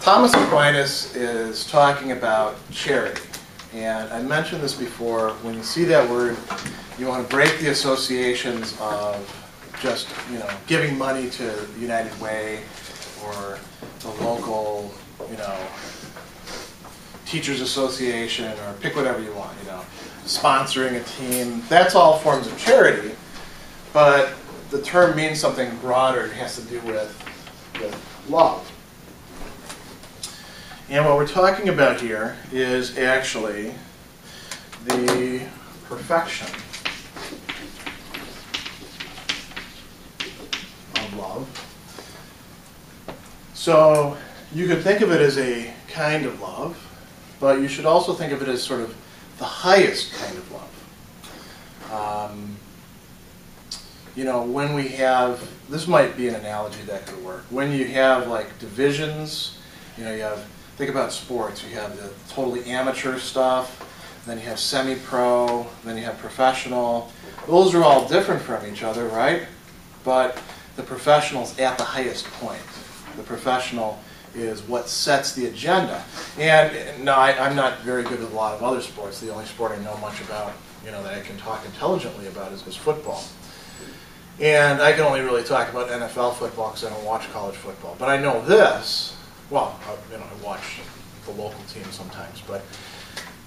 Thomas Aquinas is talking about charity. And I mentioned this before. When you see that word, you want to break the associations of just, you know, giving money to the United Way or the local, you know, teachers association or pick whatever you want, you know, sponsoring a team. That's all forms of charity. But the term means something broader. It has to do with, with love. And what we're talking about here is actually the perfection of love. So you could think of it as a kind of love, but you should also think of it as sort of the highest kind of love. Um, you know, when we have, this might be an analogy that could work. When you have like divisions, you know, you have think about sports. You have the totally amateur stuff, then you have semi-pro, then you have professional. Those are all different from each other, right? But the professional's at the highest point. The professional is what sets the agenda. And no, I, am not very good at a lot of other sports. The only sport I know much about, you know, that I can talk intelligently about is, is football. And I can only really talk about NFL football because I don't watch college football. But I know this, well, I, you know, I watch the local team sometimes, but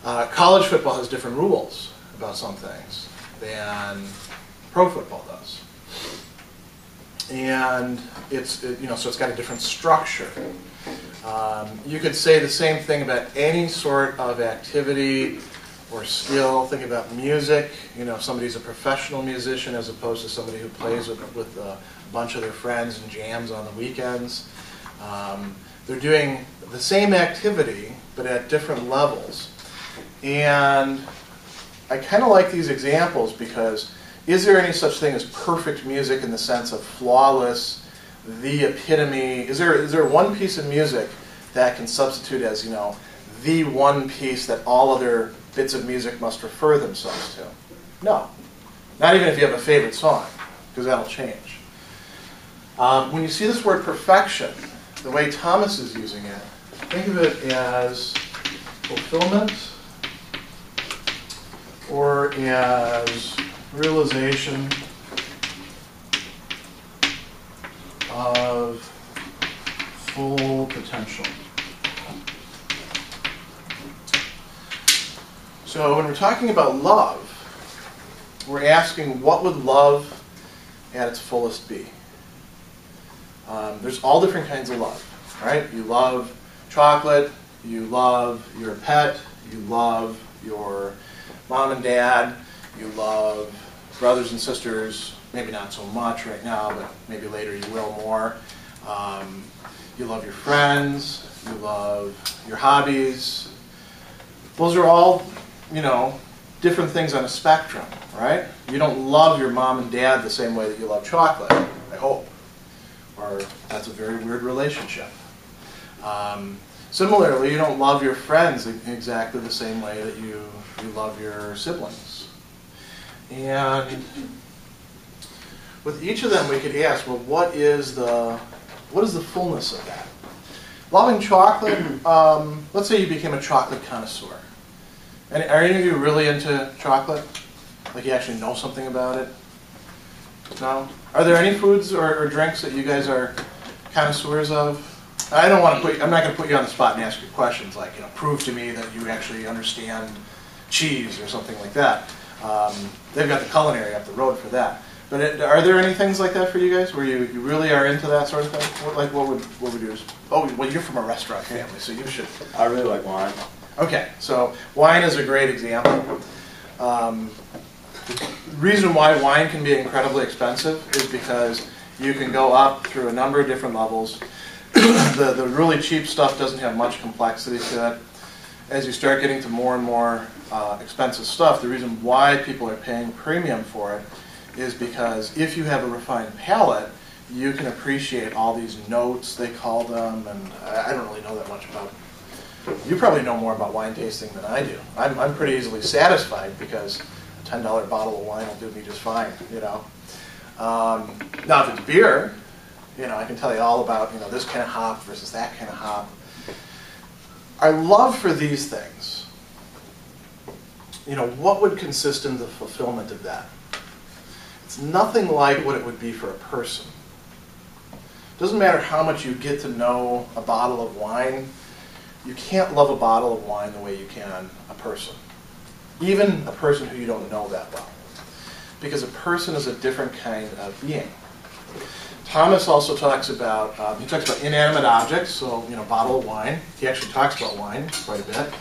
uh, college football has different rules about some things than pro football does. And it's, it, you know, so it's got a different structure. Um, you could say the same thing about any sort of activity or skill. Think about music. You know, if somebody's a professional musician as opposed to somebody who plays with, with a bunch of their friends and jams on the weekends. Um, they're doing the same activity, but at different levels. And I kind of like these examples because is there any such thing as perfect music in the sense of flawless, the epitome? Is there, is there one piece of music that can substitute as, you know, the one piece that all other bits of music must refer themselves to? No. Not even if you have a favorite song, because that'll change. Um, when you see this word perfection, the way Thomas is using it, think of it as fulfillment or as realization of full potential. So when we're talking about love, we're asking what would love at its fullest be? Um, there's all different kinds of love, right? You love chocolate, you love your pet, you love your mom and dad, you love brothers and sisters, maybe not so much right now, but maybe later you will more. Um, you love your friends, you love your hobbies. Those are all, you know, different things on a spectrum, right? You don't love your mom and dad the same way that you love chocolate, I hope or that's a very weird relationship. Um, similarly, you don't love your friends exactly the same way that you, you love your siblings. And with each of them, we could ask, well, what is the, what is the fullness of that? Loving chocolate, um, let's say you became a chocolate connoisseur. And are any of you really into chocolate? Like you actually know something about it? No? Are there any foods or, or drinks that you guys are connoisseurs of? I don't want to put. I'm not going to put you on the spot and ask you questions like, you know, prove to me that you actually understand cheese or something like that. Um, they've got the culinary up the road for that. But it, are there any things like that for you guys where you, you really are into that sort of thing? What, like what would what would yours? Oh, well, you're from a restaurant family, so you should. I really like wine. Okay, so wine is a great example. Um, the reason why wine can be incredibly expensive is because you can go up through a number of different levels. the, the really cheap stuff doesn't have much complexity to it. As you start getting to more and more uh, expensive stuff, the reason why people are paying premium for it is because if you have a refined palate, you can appreciate all these notes, they call them, and I don't really know that much about you probably know more about wine tasting than I do. I'm, I'm pretty easily satisfied because a ten dollar bottle of wine will do me just fine, you know. Um, now if it's beer, You know, I can tell you all about, you know, this kind of hop versus that kind of hop. Our love for these things, you know, what would consist in the fulfillment of that? It's nothing like what it would be for a person. It Doesn't matter how much you get to know a bottle of wine, you can't love a bottle of wine the way you can a person. Even a person who you don't know that well. Because a person is a different kind of being. Thomas also talks about, um, he talks about inanimate objects, so, you know, bottle of wine. He actually talks about wine quite a bit.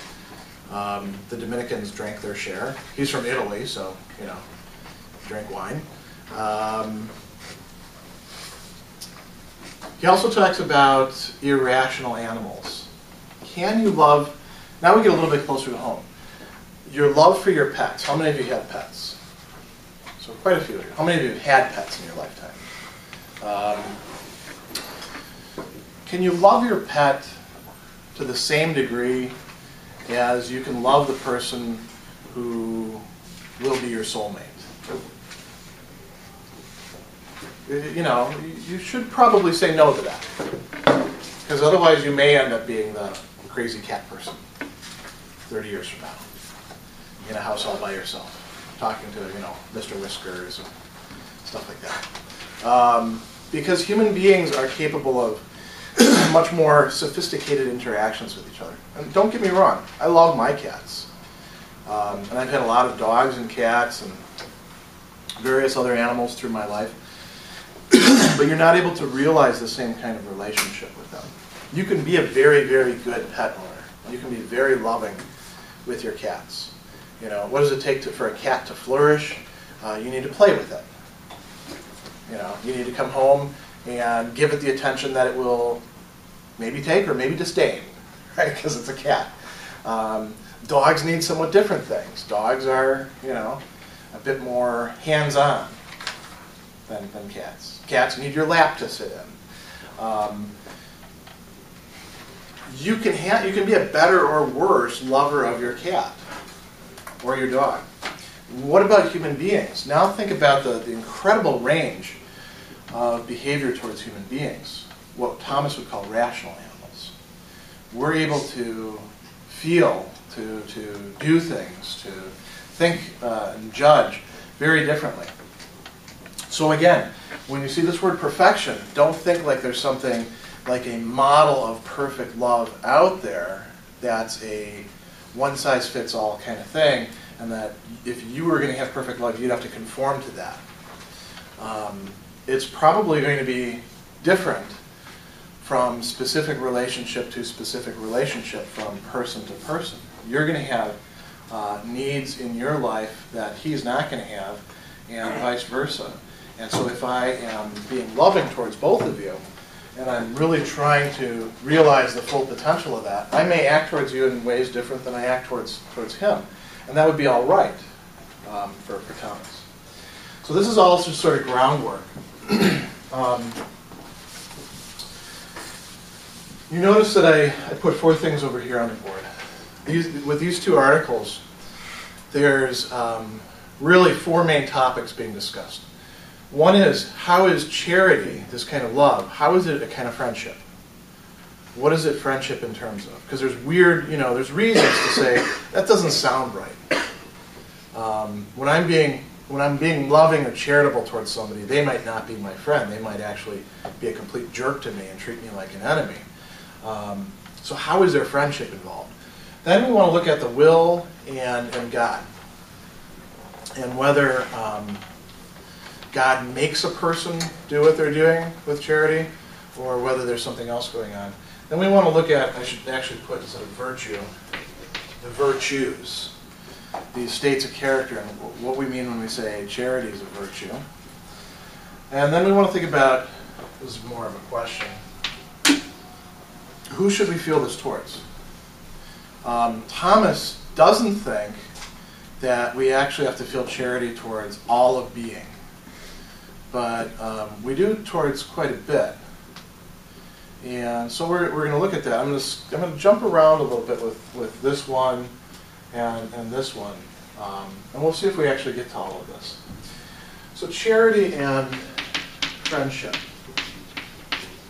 Um, the Dominicans drank their share. He's from Italy, so, you know, drink wine. Um, he also talks about irrational animals. Can you love, now we get a little bit closer to home. Your love for your pets. How many of you have pets? So quite a few of you. How many of you have had pets in your lifetime? Um, can you love your pet to the same degree as you can love the person who will be your soulmate? You know, you should probably say no to that. Because otherwise you may end up being the crazy cat person 30 years from now in a house all by yourself, talking to, you know, Mr. Whiskers and stuff like that. Um, because human beings are capable of much more sophisticated interactions with each other. And don't get me wrong, I love my cats. Um, and I've had a lot of dogs and cats and various other animals through my life. but you're not able to realize the same kind of relationship with them. You can be a very, very good pet owner. You can be very loving with your cats. You know, what does it take to, for a cat to flourish? Uh, you need to play with it. You know, you need to come home and give it the attention that it will maybe take or maybe disdain, right? Because it's a cat. Um, dogs need somewhat different things. Dogs are, you know, a bit more hands-on than, than cats. Cats need your lap to sit in. Um, you can you can be a better or worse lover of your cat or your dog. What about human beings? Now think about the, the incredible range of behavior towards human beings, what Thomas would call rational animals. We're able to feel, to, to do things, to think uh, and judge very differently. So again, when you see this word perfection, don't think like there's something like a model of perfect love out there that's a one size fits all kind of thing, and that if you were going to have perfect love, you'd have to conform to that. Um, it's probably going to be different from specific relationship to specific relationship, from person to person. You're going to have uh, needs in your life that he's not going to have, and vice versa. And so if I am being loving towards both of you, and I'm really trying to realize the full potential of that, I may act towards you in ways different than I act towards, towards him. And that would be all right um, for, for Thomas. So this is all just sort of groundwork. um, you notice that I, I put four things over here on the board. These, with these two articles, there's um, really four main topics being discussed. One is how is charity, this kind of love, how is it a kind of friendship? What is it friendship in terms of? Because there's weird, you know, there's reasons to say that doesn't sound right. Um, when I'm being when I'm being loving or charitable towards somebody, they might not be my friend. They might actually be a complete jerk to me and treat me like an enemy. Um, so how is their friendship involved? Then we want to look at the will and, and God. And whether um, God makes a person do what they're doing with charity, or whether there's something else going on. Then we want to look at, I should actually put instead of virtue, the virtues, these states of character, and what we mean when we say charity is a virtue. And then we want to think about, this is more of a question, who should we feel this towards? Um, Thomas doesn't think that we actually have to feel charity towards all of being but um, we do towards quite a bit. And so we're, we're going to look at that. I'm going to, I'm going to jump around a little bit with, with this one and, and this one. Um, and we'll see if we actually get to all of this. So charity and friendship.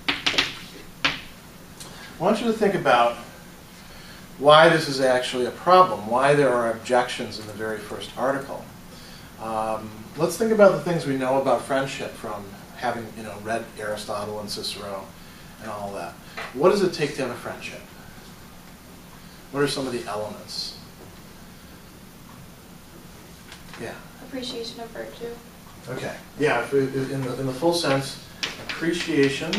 I want you to think about why this is actually a problem, why there are objections in the very first article. Um, let's think about the things we know about friendship from having you know read Aristotle and Cicero and all that. What does it take to have a friendship? What are some of the elements? Yeah. Appreciation of virtue. Okay. Yeah. In the in the full sense, appreciation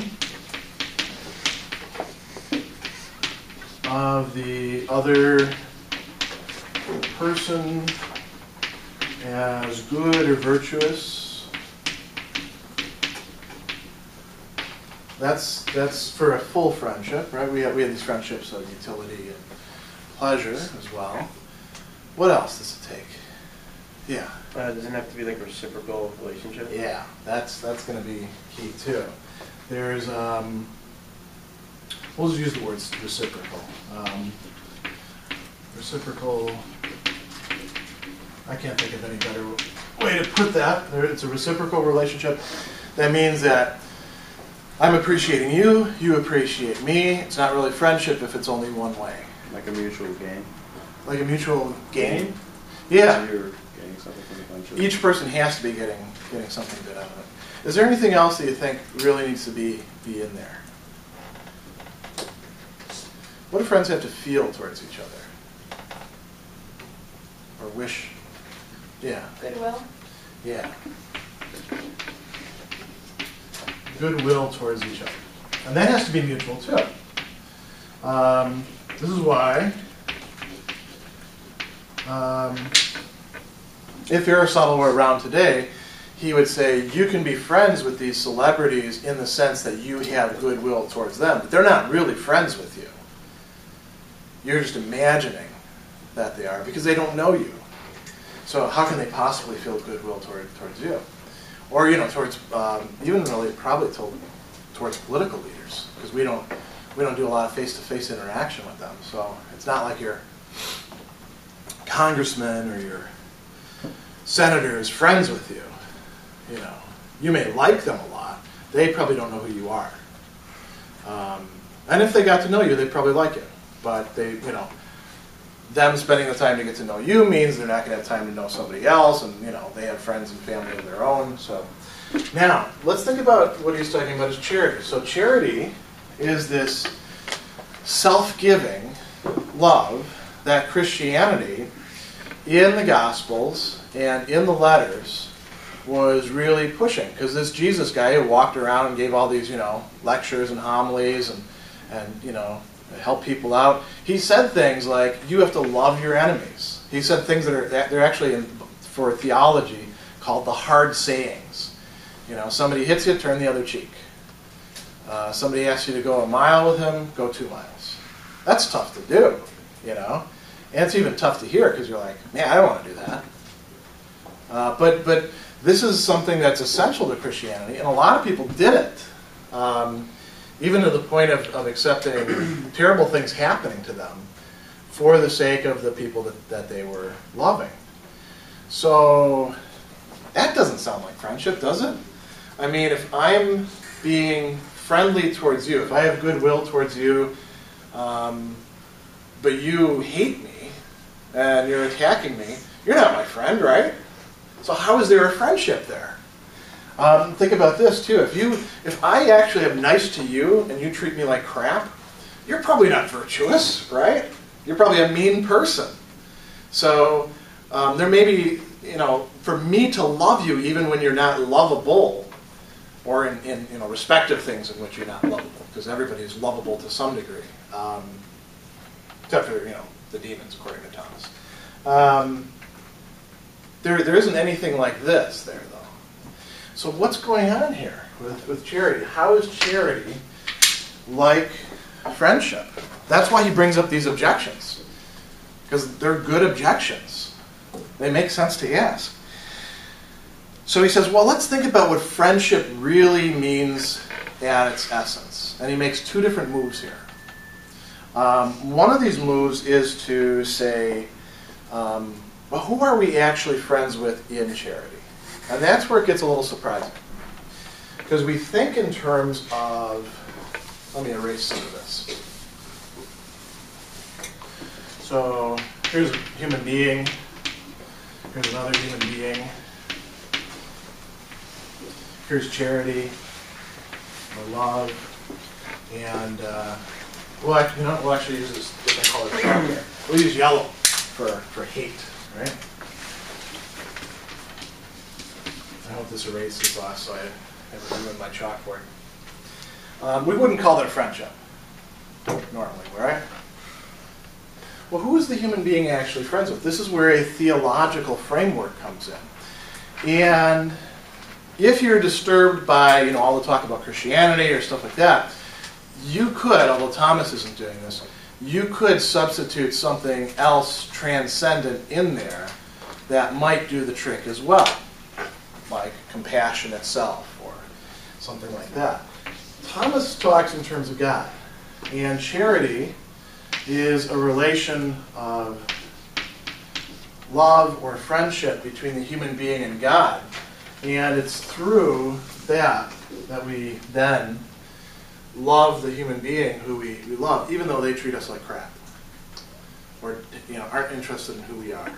of the other person as good or virtuous. That's that's for a full friendship, right? We have we have these friendships of utility and pleasure as well. What else does it take? Yeah. Uh, doesn't have to be like a reciprocal relationship. Yeah, that's that's going to be key too. There's um, we'll just use the word reciprocal. Um, reciprocal. I can't think of any better way to put that. There, it's a reciprocal relationship. That means that I'm appreciating you, you appreciate me. It's not really friendship if it's only one way. Like a mutual gain. Like a mutual gain. Yeah. You're getting something from the friendship. Each person has to be getting getting something good out of it. Is there anything else that you think really needs to be be in there? What do friends have to feel towards each other? Or wish? Yeah, Goodwill. yeah. Goodwill towards each other. And that has to be mutual too. Um, this is why um, if Aristotle were around today, he would say you can be friends with these celebrities in the sense that you have goodwill towards them, but they're not really friends with you. You're just imagining that they are because they don't know you. So how can they possibly feel goodwill toward, towards you? Or you know, towards um, even really probably to, towards political leaders because we don't we don't do a lot of face-to-face interaction with them. So it's not like your congressman or your senator is friends with you. You know, you may like them a lot. They probably don't know who you are. Um, and if they got to know you, they'd probably like it. But they, you know, them spending the time to get to know you means they're not going to have time to know somebody else, and you know they have friends and family of their own. So now let's think about what he's talking about as charity. So charity is this self-giving love that Christianity in the Gospels and in the letters was really pushing because this Jesus guy who walked around and gave all these, you know, lectures and homilies and, and you know, help people out. He said things like, you have to love your enemies. He said things that are, they're actually in, for theology called the hard sayings. You know, somebody hits you, turn the other cheek. Uh, somebody asks you to go a mile with him, go two miles. That's tough to do, you know. And it's even tough to hear because you're like, man, I don't want to do that. Uh, but but this is something that's essential to Christianity, and a lot of people did it, um, even to the point of, of accepting terrible things happening to them for the sake of the people that, that they were loving. So that doesn't sound like friendship, does it? I mean, if I'm being friendly towards you, if I have goodwill towards you, um, but you hate me and you're attacking me, you're not my friend, right? So how is there a friendship there? Um, think about this too. If you, if I actually am nice to you and you treat me like crap, you're probably not virtuous, right? You're probably a mean person. So um, there may be, you know, for me to love you even when you're not lovable, or in, in you know respective things in which you're not lovable, because everybody is lovable to some degree, um, except for you know the demons, according to Thomas. Um, there, there isn't anything like this there, though. So what's going on here with, with charity? How is charity like friendship? That's why he brings up these objections. Because they're good objections. They make sense to ask. So he says, well, let's think about what friendship really means at its essence. And he makes two different moves here. Um, one of these moves is to say, um, well, who are we actually friends with in charity? And that's where it gets a little surprising. Because we think in terms of, let me erase some of this. So here's a human being. Here's another human being. Here's charity, or love, and uh, well, actually, you know, we'll actually use this different color. We'll use yellow for for hate, right? I hope this erases off so I haven't ruined my chalkboard. Um, we wouldn't call that a friendship normally, right? Well, who is the human being actually friends with? This is where a theological framework comes in. And if you're disturbed by, you know, all the talk about Christianity or stuff like that, you could, although Thomas isn't doing this, you could substitute something else transcendent in there that might do the trick as well, like compassion itself or something like that. Thomas talks in terms of God, and charity is a relation of love or friendship between the human being and God. And it's through that that we then love the human being who we, we love, even though they treat us like crap or you know aren't interested in who we are.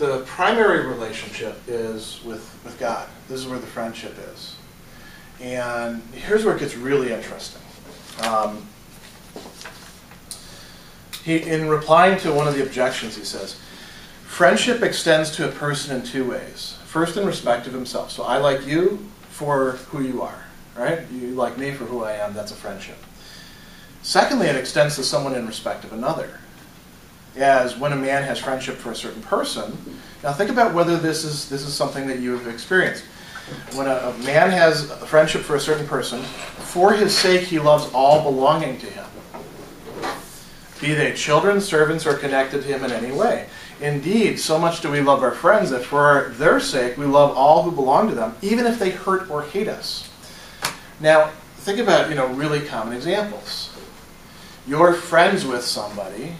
The primary relationship is with, with God. This is where the friendship is. And here's where it gets really interesting. Um, he, in replying to one of the objections, he says, Friendship extends to a person in two ways. First, in respect of himself. So I like you for who you are, right? You like me for who I am. That's a friendship. Secondly, it extends to someone in respect of another. As when a man has friendship for a certain person, now think about whether this is this is something that you have experienced. When a, a man has a friendship for a certain person, for his sake he loves all belonging to him be they children, servants, or connected to him in any way. Indeed, so much do we love our friends that for their sake we love all who belong to them, even if they hurt or hate us. Now, think about, you know, really common examples. You're friends with somebody,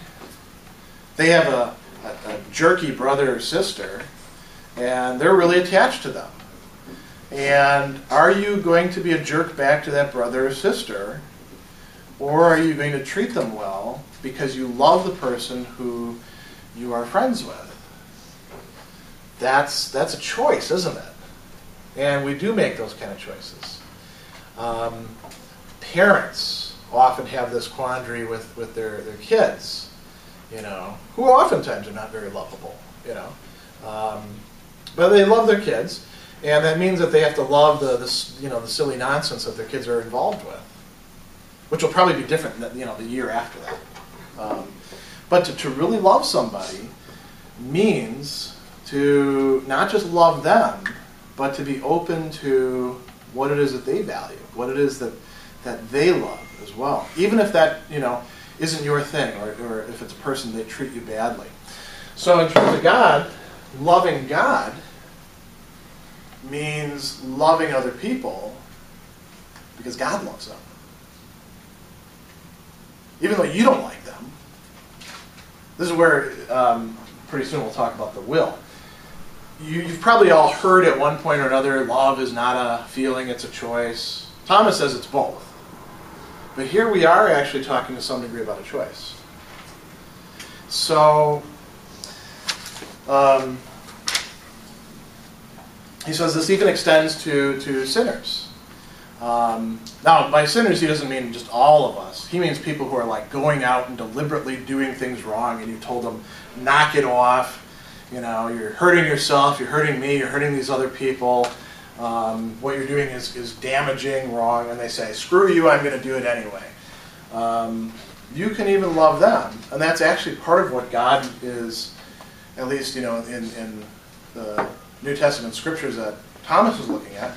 they have a, a, a jerky brother or sister, and they're really attached to them. And are you going to be a jerk back to that brother or sister? Or are you going to treat them well because you love the person who you are friends with? That's, that's a choice, isn't it? And we do make those kind of choices. Um, parents often have this quandary with, with their, their kids, you know, who oftentimes are not very lovable, you know. Um, but they love their kids, and that means that they have to love the, you know, the silly nonsense that their kids are involved with which will probably be different, you know, the year after that. Um, but to, to really love somebody means to not just love them, but to be open to what it is that they value, what it is that, that they love as well. Even if that, you know, isn't your thing, or, or if it's a person they treat you badly. So in terms of God, loving God means loving other people because God loves them even though you don't like them. This is where um, pretty soon we'll talk about the will. You've probably all heard at one point or another love is not a feeling, it's a choice. Thomas says it's both. But here we are actually talking to some degree about a choice. So, um, he says this even extends to, to sinners. Um, now, by sinners, he doesn't mean just all of us. He means people who are like going out and deliberately doing things wrong, and you told them, knock it off. You know, you're hurting yourself, you're hurting me, you're hurting these other people. Um, what you're doing is, is damaging, wrong, and they say, screw you, I'm going to do it anyway. Um, you can even love them, and that's actually part of what God is, at least, you know, in, in the New Testament scriptures that Thomas was looking at,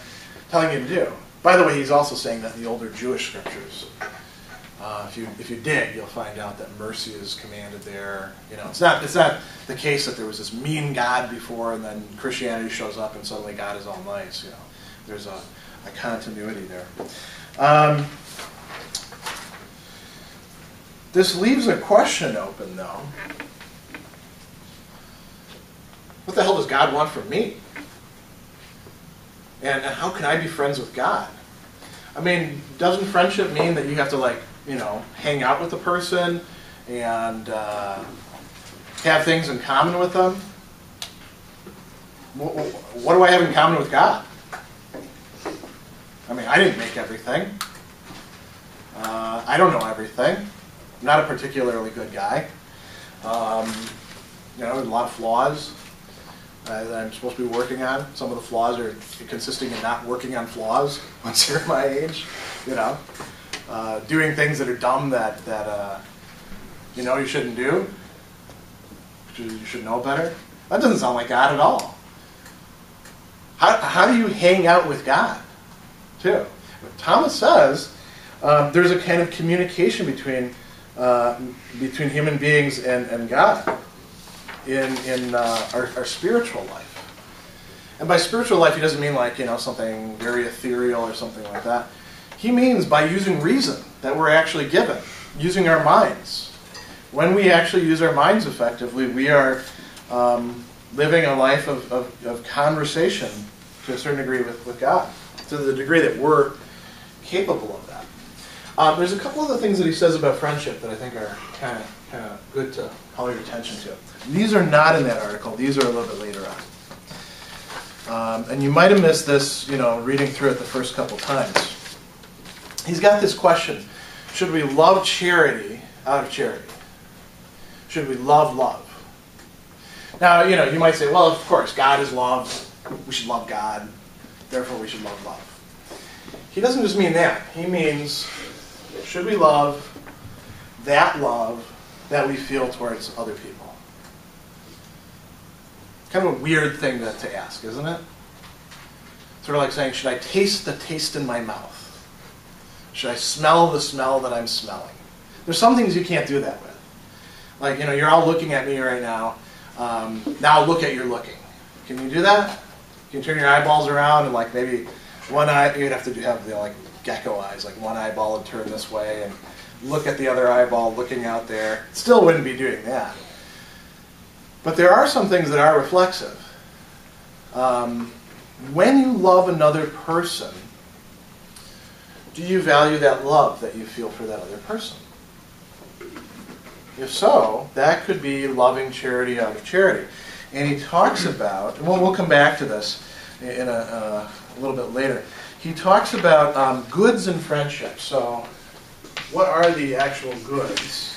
telling you to do. By the way, he's also saying that in the older Jewish scriptures. Uh, if you if you dig, you'll find out that mercy is commanded there. You know, it's not it's not the case that there was this mean God before, and then Christianity shows up, and suddenly God is all nice. You know, there's a, a continuity there. Um, this leaves a question open, though. What the hell does God want from me? And, and how can I be friends with God? I mean, doesn't friendship mean that you have to like, you know, hang out with the person and uh, have things in common with them. Wh- wh- What do I have in common with God? I mean, I didn't make everything. Uh, I don't know everything. I'm not a particularly good guy. Um, you know, a lot of flaws uh, that I'm supposed to be working on. Some of the flaws are consisting in not working on flaws once you're my age. You know, uh, doing things that are dumb that that uh, you know you shouldn't do. You should know better. That doesn't sound like God at all. How, how do you hang out with God, too? Thomas says um, there's a kind of communication between uh, between human beings and, and God in in uh, our, our spiritual life. And by spiritual life, he doesn't mean like you know something very ethereal or something like that. He means by using reason that we're actually given, using our minds. When we actually use our minds effectively, we are um, living a life of, of, of conversation to a certain degree with, with God, to the degree that we're capable of that. Um, there's a couple other things that he says about friendship that I think are kind of kind of good to call your attention to. These are not in that article. These are a little bit later on. Um, and you might have missed this, you know, reading through it the first couple times. He's got this question: Should we love charity out of charity? Should we love love? Now, you know, you might say, well, of course, God is love. We should love God. Therefore, we should love love. He doesn't just mean that. He means, should we love that love that we feel towards other people? Kind of a weird thing to, to ask, isn't it? Sort of like saying, should I taste the taste in my mouth? Should I smell the smell that I'm smelling? There's some things you can't do that with. Like, you know, you're all looking at me right now. Um, now look at your looking. Can you do that? Can you turn your eyeballs around and like maybe one eye, you'd have to have the like gecko eyes, like one eyeball would turn this way and look at the other eyeball looking out there. Still wouldn't be doing that. But there are some things that are reflexive. Um, when you love another person, do you value that love that you feel for that other person? If so, that could be loving charity out of charity. And he talks about, well, we'll come back to this in a, uh, a little bit later. He talks about um, goods and friendship. So, what are the actual goods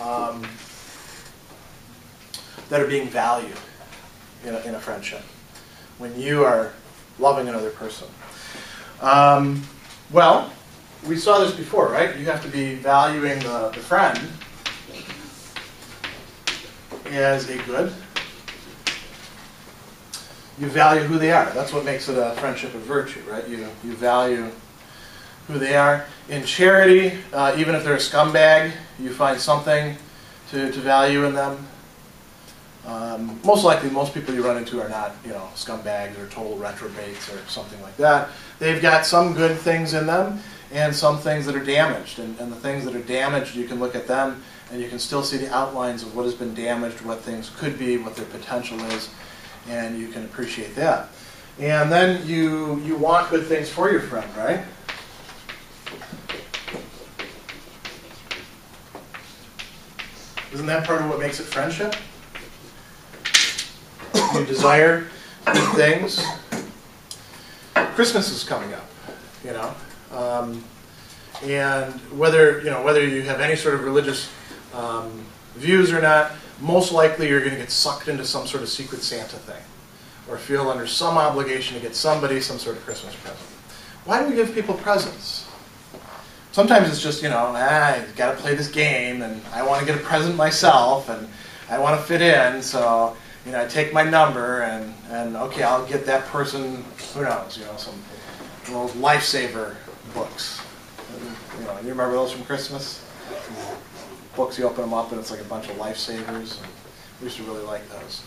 um, that are being valued in a, in a friendship when you are loving another person? Um, well, we saw this before, right? You have to be valuing the, the friend as a good. You value who they are. That's what makes it a friendship of virtue, right? You, you value who they are. In charity, uh, even if they're a scumbag, you find something to, to value in them. Um, most likely, most people you run into are not, you know, scumbags or total retrobates or something like that. They've got some good things in them and some things that are damaged. And, and the things that are damaged, you can look at them and you can still see the outlines of what has been damaged, what things could be, what their potential is, and you can appreciate that. And then you you want good things for your friend, right? Isn't that part of what makes it friendship? You desire good things. Christmas is coming up, you know, um, and whether you know whether you have any sort of religious um, views or not, most likely you're going to get sucked into some sort of secret Santa thing, or feel under some obligation to get somebody some sort of Christmas present. Why do we give people presents? Sometimes it's just you know, ah, I got to play this game, and I want to get a present myself, and I want to fit in, so you know, I take my number, and and okay, I'll get that person. Who knows? You know, some little lifesaver books. You know, you remember those from Christmas? books, you open them up and it's like a bunch of lifesavers. And we used to really like those.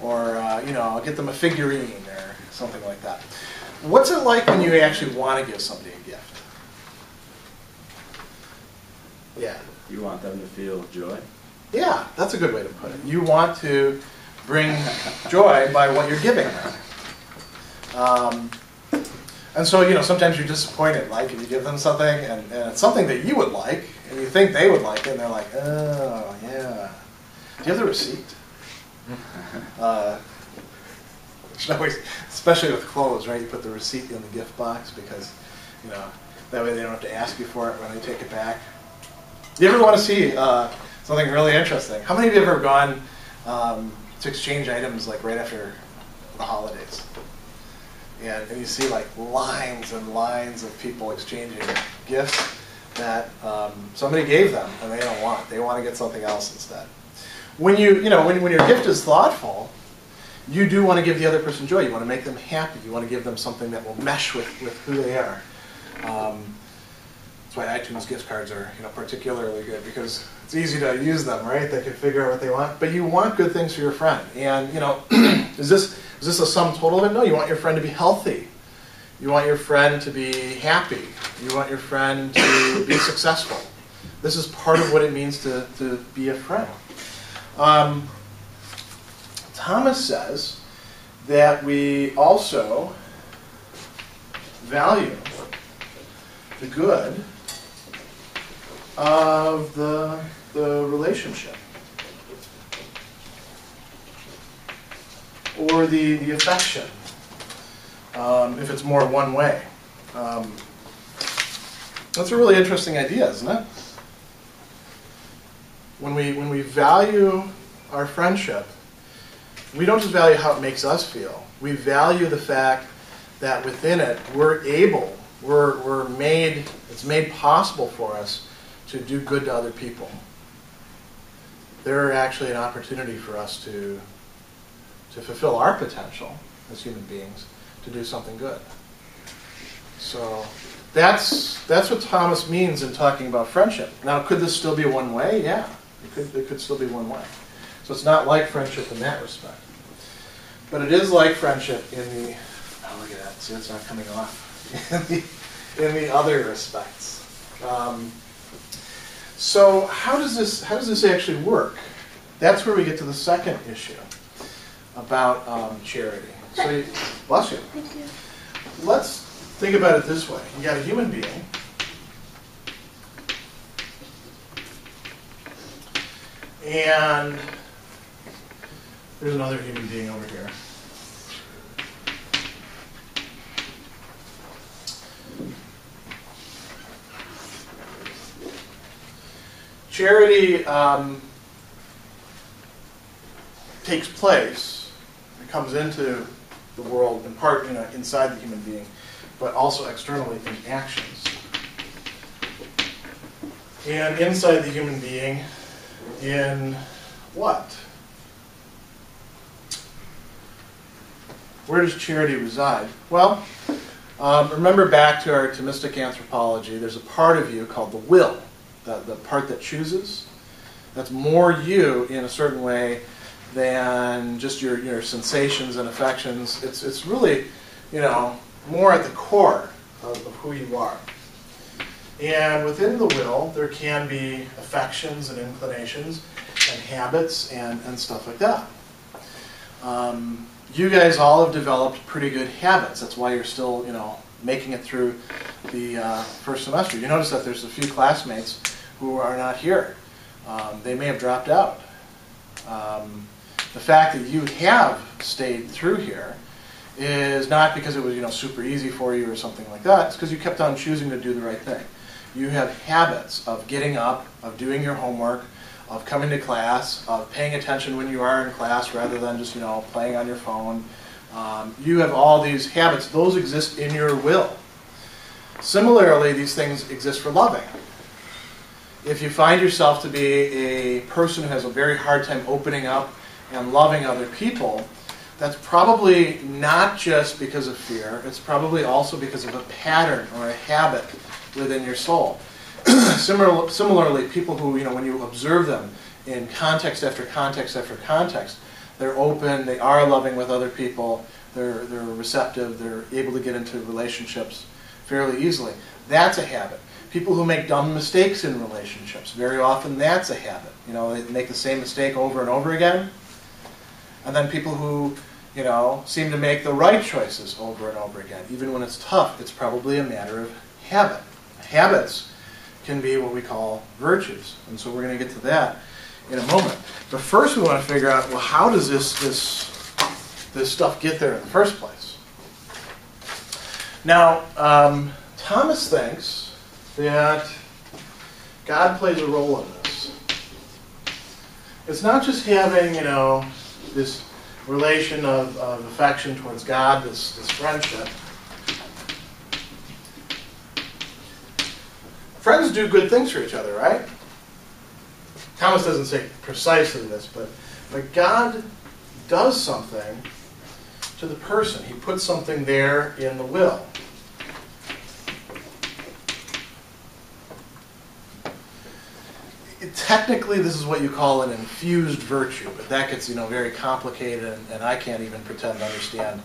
Or, uh, you know, I'll get them a figurine or something like that. What's it like when you actually want to give somebody a gift? Yeah. You want them to feel joy? Yeah, that's a good way to put it. You want to bring joy by what you're giving them. Um, And so, you know, sometimes you're disappointed, like if you give them something and, and it's something that you would like, and you think they would like it, and they're like, oh, yeah. Do you have the receipt? Uh, always, especially with clothes, right? You put the receipt in the gift box because, you know, that way they don't have to ask you for it when they take it back. Do you ever want to see uh, something really interesting? How many of you have ever gone um, to exchange items like right after the holidays? And, and you see like lines and lines of people exchanging gifts that um, somebody gave them and they don't want. They want to get something else instead. When you, you know, when, when your gift is thoughtful, you do want to give the other person joy. You want to make them happy. You want to give them something that will mesh with, with who they are. Um, that's why iTunes gift cards are, you know, particularly good because it's easy to use them, right? They can figure out what they want. But you want good things for your friend. And, you know, is this is this a sum total of it? No, you want your friend to be healthy. You want your friend to be happy. You want your friend to be successful. This is part of what it means to, to be a friend. Um, Thomas says that we also value the good of the, the relationship or the, the affection um, if it's more one way. Um, that's a really interesting idea, isn't it? When we, when we value our friendship, we don't just value how it makes us feel. We value the fact that within it, we're able, we're, we're made, it's made possible for us to do good to other people. They're actually an opportunity for us to, to fulfill our potential as human beings to do something good. So that's, that's what Thomas means in talking about friendship. Now, could this still be one way? Yeah, it could, it could still be one way. So it's not like friendship in that respect. But it is like friendship in the, oh, look at that. See, it's not coming off. in, the, in the other respects. Um, so how does this how does this actually work? That's where we get to the second issue about um, charity. So, you, bless you. Thank you. Let's think about it this way: you got a human being. And there's another human being over here. Charity um, takes place. It comes into the world in part, you know, inside the human being, but also externally in actions. And inside the human being, in what? Where does charity reside? Well, um, remember back to our Thomistic anthropology, there's a part of you called the will, the, the part that chooses. That's more you in a certain way than just your, your sensations and affections. It's, it's really, you know, more at the core of, of who you are. And within the will, there can be affections and inclinations and habits and, and stuff like that. Um, you guys all have developed pretty good habits. That's why you're still, you know, making it through the uh, first semester. You notice that there's a few classmates who are not here. Um, they may have dropped out. Um, the fact that you have stayed through here is not because it was, you know, super easy for you or something like that. It's because you kept on choosing to do the right thing. You have habits of getting up, of doing your homework, of coming to class, of paying attention when you are in class rather than just, you know, playing on your phone. Um, you have all these habits. Those exist in your will. Similarly, these things exist for loving. If you find yourself to be a person who has a very hard time opening up and loving other people, that's probably not just because of fear, it's probably also because of a pattern or a habit within your soul. Similar, similarly, people who, you know, when you observe them in context after context after context, they're open, they are loving with other people, they're, they're receptive, they're able to get into relationships fairly easily. That's a habit. People who make dumb mistakes in relationships, very often that's a habit. You know, they make the same mistake over and over again. And then people who, you know, seem to make the right choices over and over again. Even when it's tough, it's probably a matter of habit. Habits can be what we call virtues. And so we're going to get to that in a moment. But first we want to figure out, well, how does this, this, this stuff get there in the first place? Now, um, Thomas thinks that God plays a role in this. It's not just having, you know, this relation of, of affection towards God, this, this friendship. Friends do good things for each other, right? Thomas doesn't say precisely this, but, but God does something to the person. He puts something there in the will. technically this is what you call an infused virtue, but that gets you know very complicated, and, and I can't even pretend to understand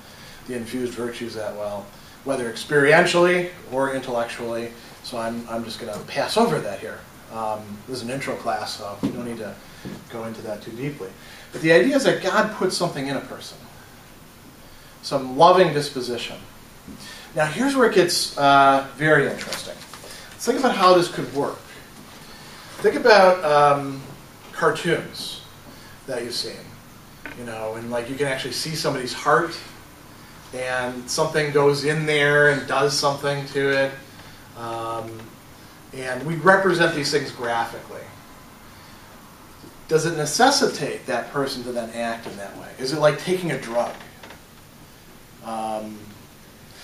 the infused virtues that well, whether experientially or intellectually. So I'm, I'm just going to pass over that here. Um, this is an intro class, so we don't need to go into that too deeply. But the idea is that God puts something in a person, some loving disposition. Now here's where it gets uh, very interesting. Let's think about how this could work. Think about um, cartoons that you've seen. You know, and like you can actually see somebody's heart, and something goes in there and does something to it. Um, and we represent these things graphically. Does it necessitate that person to then act in that way? Is it like taking a drug? Um,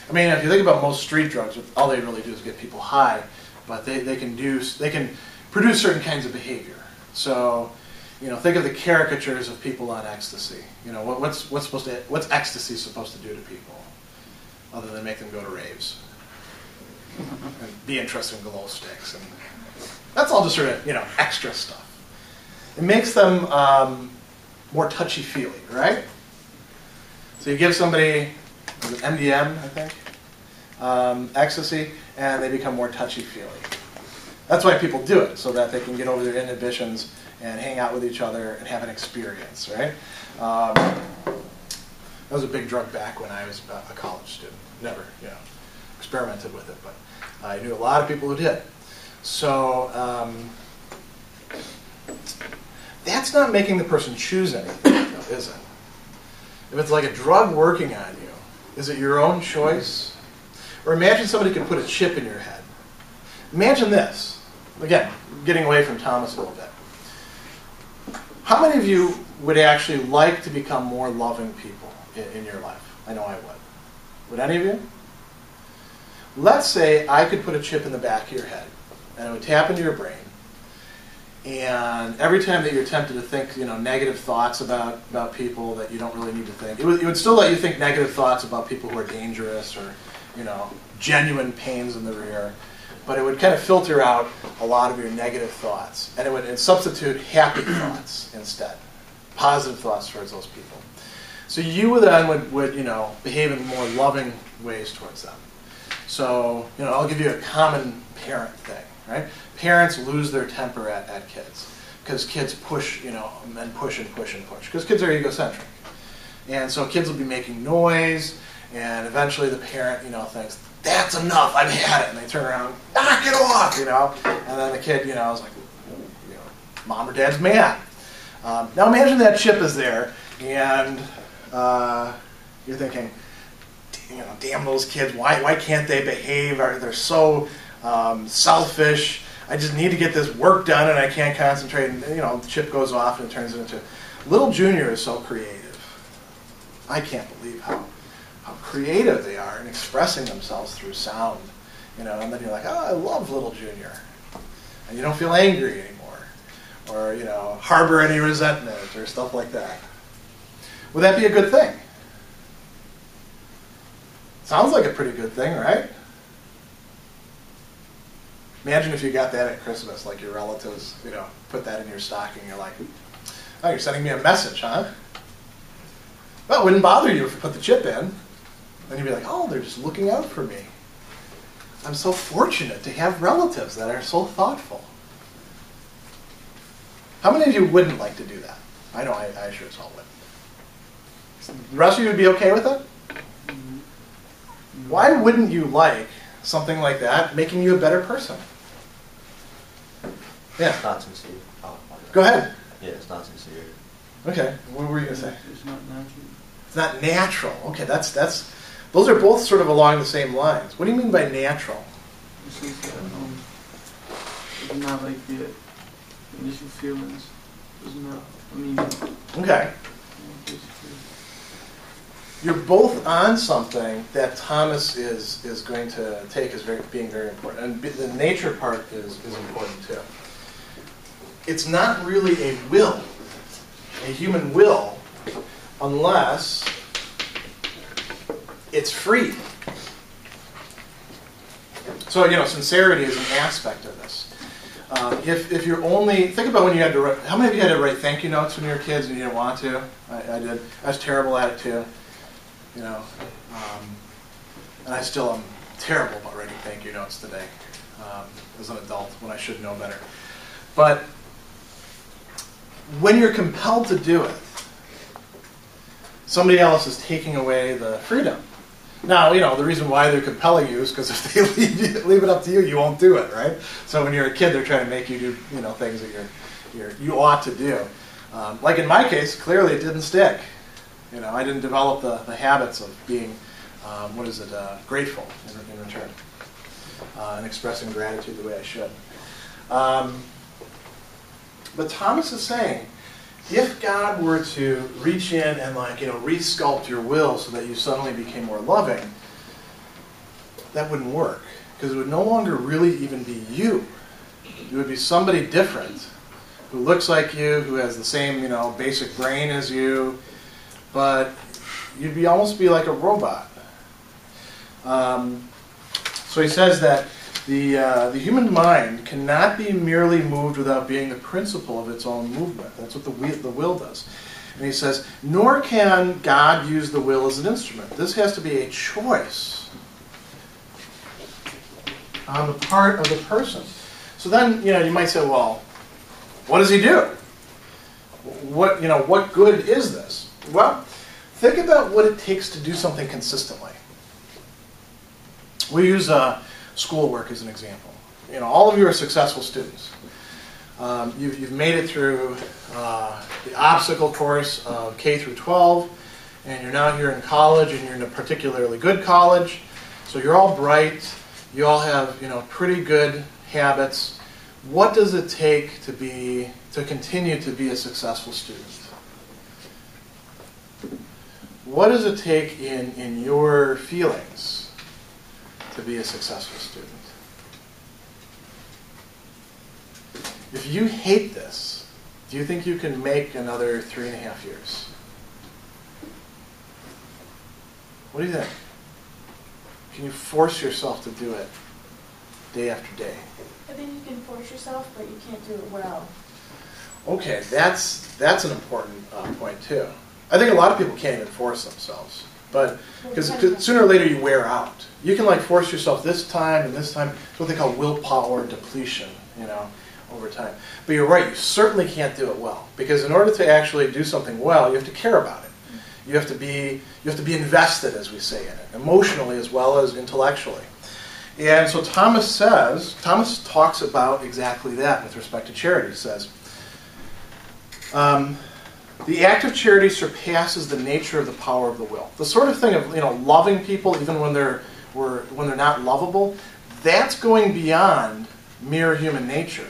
I mean, if you think about most street drugs, all they really do is get people high, but they, they can do they can produce certain kinds of behavior. So, you know, think of the caricatures of people on ecstasy. You know, what, what's what's supposed to what's ecstasy supposed to do to people, other than make them go to raves and be interested in glow sticks, and that's all just sort of you know extra stuff. It makes them um, more touchy feely, right? So you give somebody MDMA, I think, um, ecstasy, and they become more touchy feely. That's why people do it, so that they can get over their inhibitions and hang out with each other and have an experience, right? Um, that was a big drug back when I was a college student. Never, you know, experimented with it, but I knew a lot of people who did. So um, that's not making the person choose anything, though, is it? If it's like a drug working on you, is it your own choice? Or imagine somebody could put a chip in your head. Imagine this again, getting away from Thomas a little bit. How many of you would actually like to become more loving people in, in your life? I know I would. Would any of you? Let's say I could put a chip in the back of your head, and it would tap into your brain, and every time that you're tempted to think, you know, negative thoughts about, about people that you don't really need to think, it would, it would still let you think negative thoughts about people who are dangerous or, you know, genuine pains in the rear but it would kind of filter out a lot of your negative thoughts, and it would substitute happy thoughts instead, positive thoughts towards those people. So you then would, would you know behave in more loving ways towards them. So you know I'll give you a common parent thing, right? Parents lose their temper at, at kids because kids push, you know, and push and push and push because kids are egocentric, and so kids will be making noise, and eventually the parent, you know, thinks that's enough. I've had it. And they turn around, knock it off, you know. And then the kid, you know, is like, you know, mom or dad's mad. Um, now imagine that chip is there, and uh, you're thinking, you know, damn those kids. Why why can't they behave? They're so um, selfish. I just need to get this work done, and I can't concentrate. And you know, the chip goes off and it turns it into. Little Junior is so creative. I can't believe how how creative they are in expressing themselves through sound. You know, and then you're like, oh, I love Little Junior. And you don't feel angry anymore. Or, you know, harbor any resentment or stuff like that. Would that be a good thing? Sounds like a pretty good thing, right? Imagine if you got that at Christmas, like your relatives, you know, put that in your stocking. You're like, oh, you're sending me a message, huh? Well, it wouldn't bother you if you put the chip in. Then you'd be like, oh, they're just looking out for me. I'm so fortunate to have relatives that are so thoughtful. How many of you wouldn't like to do that? I know I, I sure as hell would. The rest of you would be okay with it? Why wouldn't you like something like that making you a better person? Yeah, It's not sincere. Oh, go ahead. Yeah, it's not sincere. Okay, what were you gonna say? It's not natural. It's not natural. Okay, that's that's. Those are both sort of along the same lines. What do you mean by natural? It's just that, um, it's not like the initial feelings. It's not, I mean, Okay, basically. You're both on something that Thomas is is going to take as very being very important, and the nature part is is important too. It's not really a will, a human will, unless it's free. So you know, sincerity is an aspect of this. Um, if, if you're only think about when you had to write. How many of you had to write thank you notes when you were kids and you didn't want to? I, I did. I was terrible at it too. You know, um, and I still am terrible about writing thank you notes today um, as an adult when I should know better. But when you're compelled to do it, somebody else is taking away the freedom. Now, you know, the reason why they're compelling you is because if they leave, you, leave it up to you, you won't do it, right? So when you're a kid, they're trying to make you do, you know, things that you're, you're, you ought to do. Um, like in my case, clearly it didn't stick. You know, I didn't develop the, the habits of being, um, what is it, uh, grateful in, in return uh, and expressing gratitude the way I should. Um, but Thomas is saying, if God were to reach in and like, you know, resculpt your will so that you suddenly became more loving, that wouldn't work. Because it would no longer really even be you. It would be somebody different who looks like you, who has the same, you know, basic brain as you, but you'd be almost be like a robot. Um, so he says that the, uh, the human mind cannot be merely moved without being the principle of its own movement. That's what the will, the will does. And he says, nor can God use the will as an instrument. This has to be a choice on the part of the person. So then, you know, you might say, well, what does he do? What, you know, what good is this? Well, think about what it takes to do something consistently. We use uh, schoolwork as an example. You know, all of you are successful students. Um, you've, you've made it through uh, the obstacle course of K through 12, and you're now here in college, and you're in a particularly good college. So you're all bright. You all have, you know, pretty good habits. What does it take to be to continue to be a successful student? What does it take in, in your feelings to be a successful student? If you hate this, do you think you can make another three and a half years? What do you think? Can you force yourself to do it day after day? I think you can force yourself, but you can't do it well. Okay, that's that's an important uh, point too. I think a lot of people can't even force themselves, but because sooner or later you wear out. You can like force yourself this time and this time. It's what they call willpower depletion. You know, over time. But you're right. You certainly can't do it well because in order to actually do something well, you have to care about it. You have to be you have to be invested, as we say in it, emotionally as well as intellectually. And so Thomas says, Thomas talks about exactly that with respect to charity. He says, um, the act of charity surpasses the nature of the power of the will. The sort of thing of you know loving people even when they're were, when they're not lovable, that's going beyond mere human nature.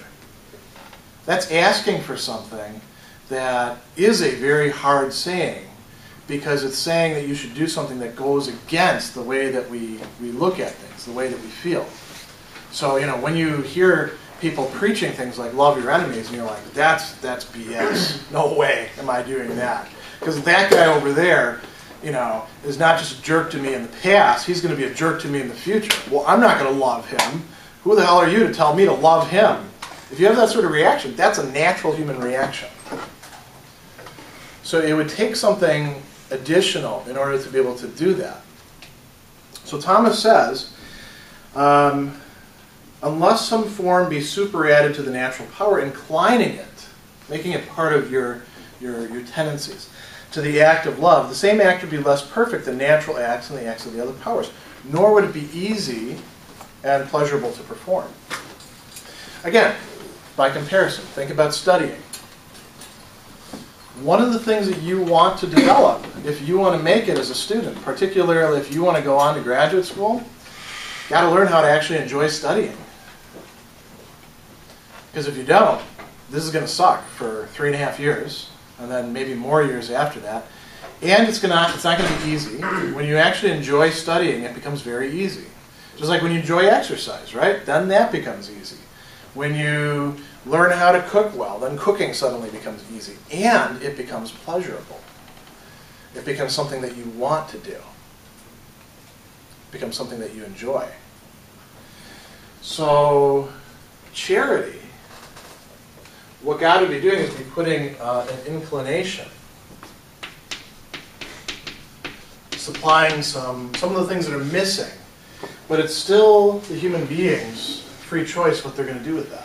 That's asking for something that is a very hard saying because it's saying that you should do something that goes against the way that we, we look at things, the way that we feel. So, you know, when you hear people preaching things like love your enemies, and you're like, that's, that's BS. No way am I doing that. Because that guy over there, you know, is not just a jerk to me in the past, he's going to be a jerk to me in the future. Well, I'm not going to love him. Who the hell are you to tell me to love him? If you have that sort of reaction, that's a natural human reaction. So it would take something additional in order to be able to do that. So Thomas says, um, unless some form be superadded to the natural power, inclining it, making it part of your, your, your tendencies. to the act of love, the same act would be less perfect than natural acts and the acts of the other powers, nor would it be easy and pleasurable to perform. Again, by comparison, think about studying. One of the things that you want to develop, if you want to make it as a student, particularly if you want to go on to graduate school, got to learn how to actually enjoy studying. Because if you don't, this is going to suck for three and a half years, and then maybe more years after that. And it's gonna it's not going to be easy. When you actually enjoy studying, it becomes very easy. Just like when you enjoy exercise, right? Then that becomes easy. When you learn how to cook well, then cooking suddenly becomes easy, and it becomes pleasurable. It becomes something that you want to do. It becomes something that you enjoy. So, charity what God would be doing is be putting uh, an inclination, supplying some some of the things that are missing, but it's still the human being's free choice what they're going to do with that.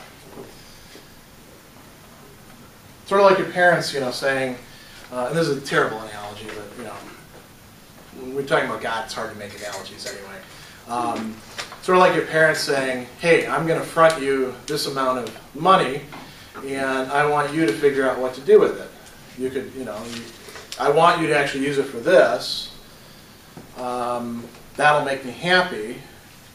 Sort of like your parents, you know, saying, uh, and this is a terrible analogy, but you know, when we're talking about God, it's hard to make analogies anyway. Um, sort of like your parents saying, "Hey, I'm going to front you this amount of money." And I want you to figure out what to do with it. You could, you know, you, I want you to actually use it for this. Um, that'll make me happy.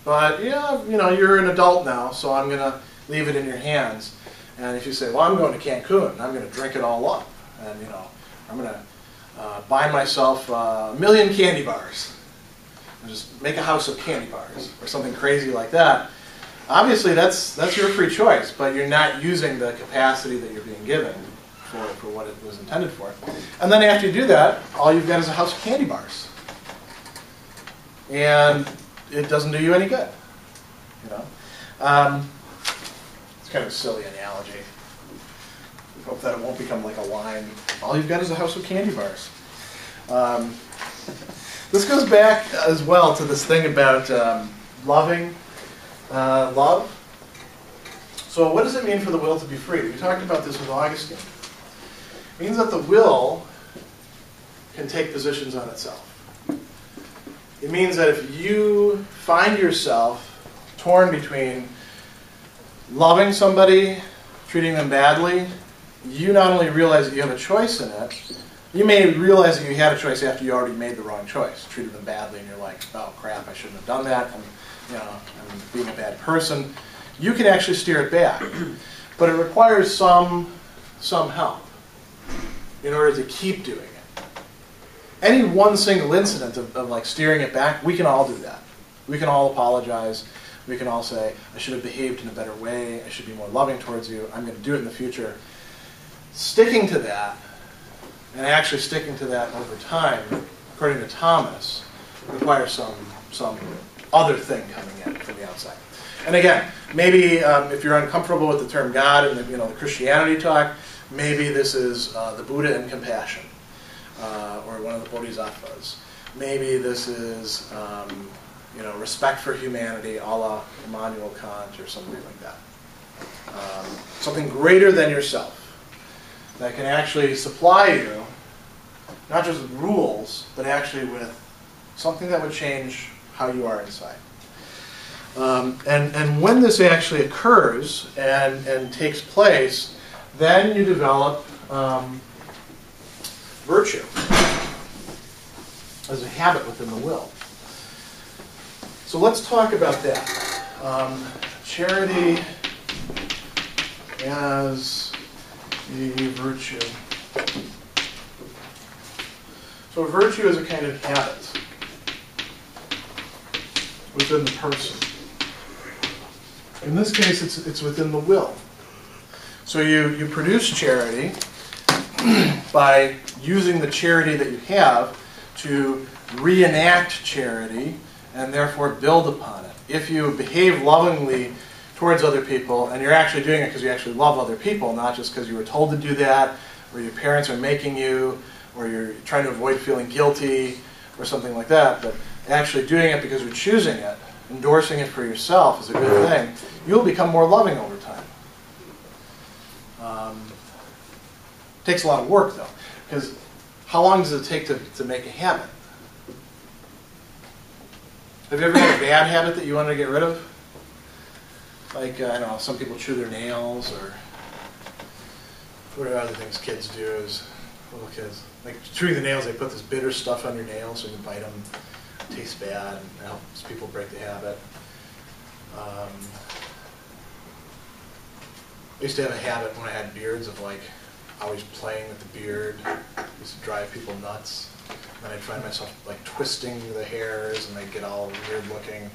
But yeah, you know, you're an adult now, so I'm going to leave it in your hands. And if you say, well, I'm going to Cancun, I'm going to drink it all up, and you know, I'm going to uh, buy myself uh, a million candy bars, and just make a house of candy bars, or something crazy like that obviously that's that's your free choice, but you're not using the capacity that you're being given for, for what it was intended for. And then after you do that, all you've got is a house of candy bars. And it doesn't do you any good. You know? Um, it's kind of a silly analogy. We hope that it won't become like a line. All you've got is a house of candy bars. Um, this goes back as well to this thing about um, loving uh, love. So what does it mean for the will to be free? We talked about this with Augustine. It means that the will can take positions on itself. It means that if you find yourself torn between loving somebody, treating them badly, you not only realize that you have a choice in it, you may realize that you had a choice after you already made the wrong choice, treated them badly, and you're like, oh crap, I shouldn't have done that. I'm Uh, you know, I'm being a bad person, you can actually steer it back. But it requires some, some help in order to keep doing it. Any one single incident of, of like steering it back, we can all do that. We can all apologize. We can all say, I should have behaved in a better way. I should be more loving towards you. I'm going to do it in the future. Sticking to that, and actually sticking to that over time, according to Thomas, requires some, some other thing coming in from the outside. And again, maybe um, if you're uncomfortable with the term God and the, you know the Christianity talk, maybe this is uh, the Buddha and compassion, uh, or one of the Bodhisattvas. Maybe this is um, you know respect for humanity, a la Immanuel Kant, or something like that. Um, something greater than yourself that can actually supply you not just with rules, but actually with something that would change how you are inside. Um, and, and when this actually occurs and, and takes place, then you develop um, virtue as a habit within the will. So let's talk about that. Um, charity as a virtue. So virtue is a kind of habit within the person. In this case, it's, it's within the will. So you, you produce charity by using the charity that you have to reenact charity and therefore build upon it. If you behave lovingly towards other people and you're actually doing it because you actually love other people, not just because you were told to do that, or your parents are making you, or you're trying to avoid feeling guilty, or something like that, but actually doing it because you're choosing it, endorsing it for yourself is a good thing, you'll become more loving over time. Um, takes a lot of work though, because how long does it take to, to make a habit? Have you ever had a bad habit that you wanted to get rid of? Like, uh, I don't know, some people chew their nails or what are other things kids do as little kids? Like chewing the nails, they put this bitter stuff on your nails so you bite them. Tastes bad and it helps people break the habit. Um, I used to have a habit when I had beards of like always playing with the beard. It used to drive people nuts. And I'd find myself like twisting the hairs and they'd get all weird looking.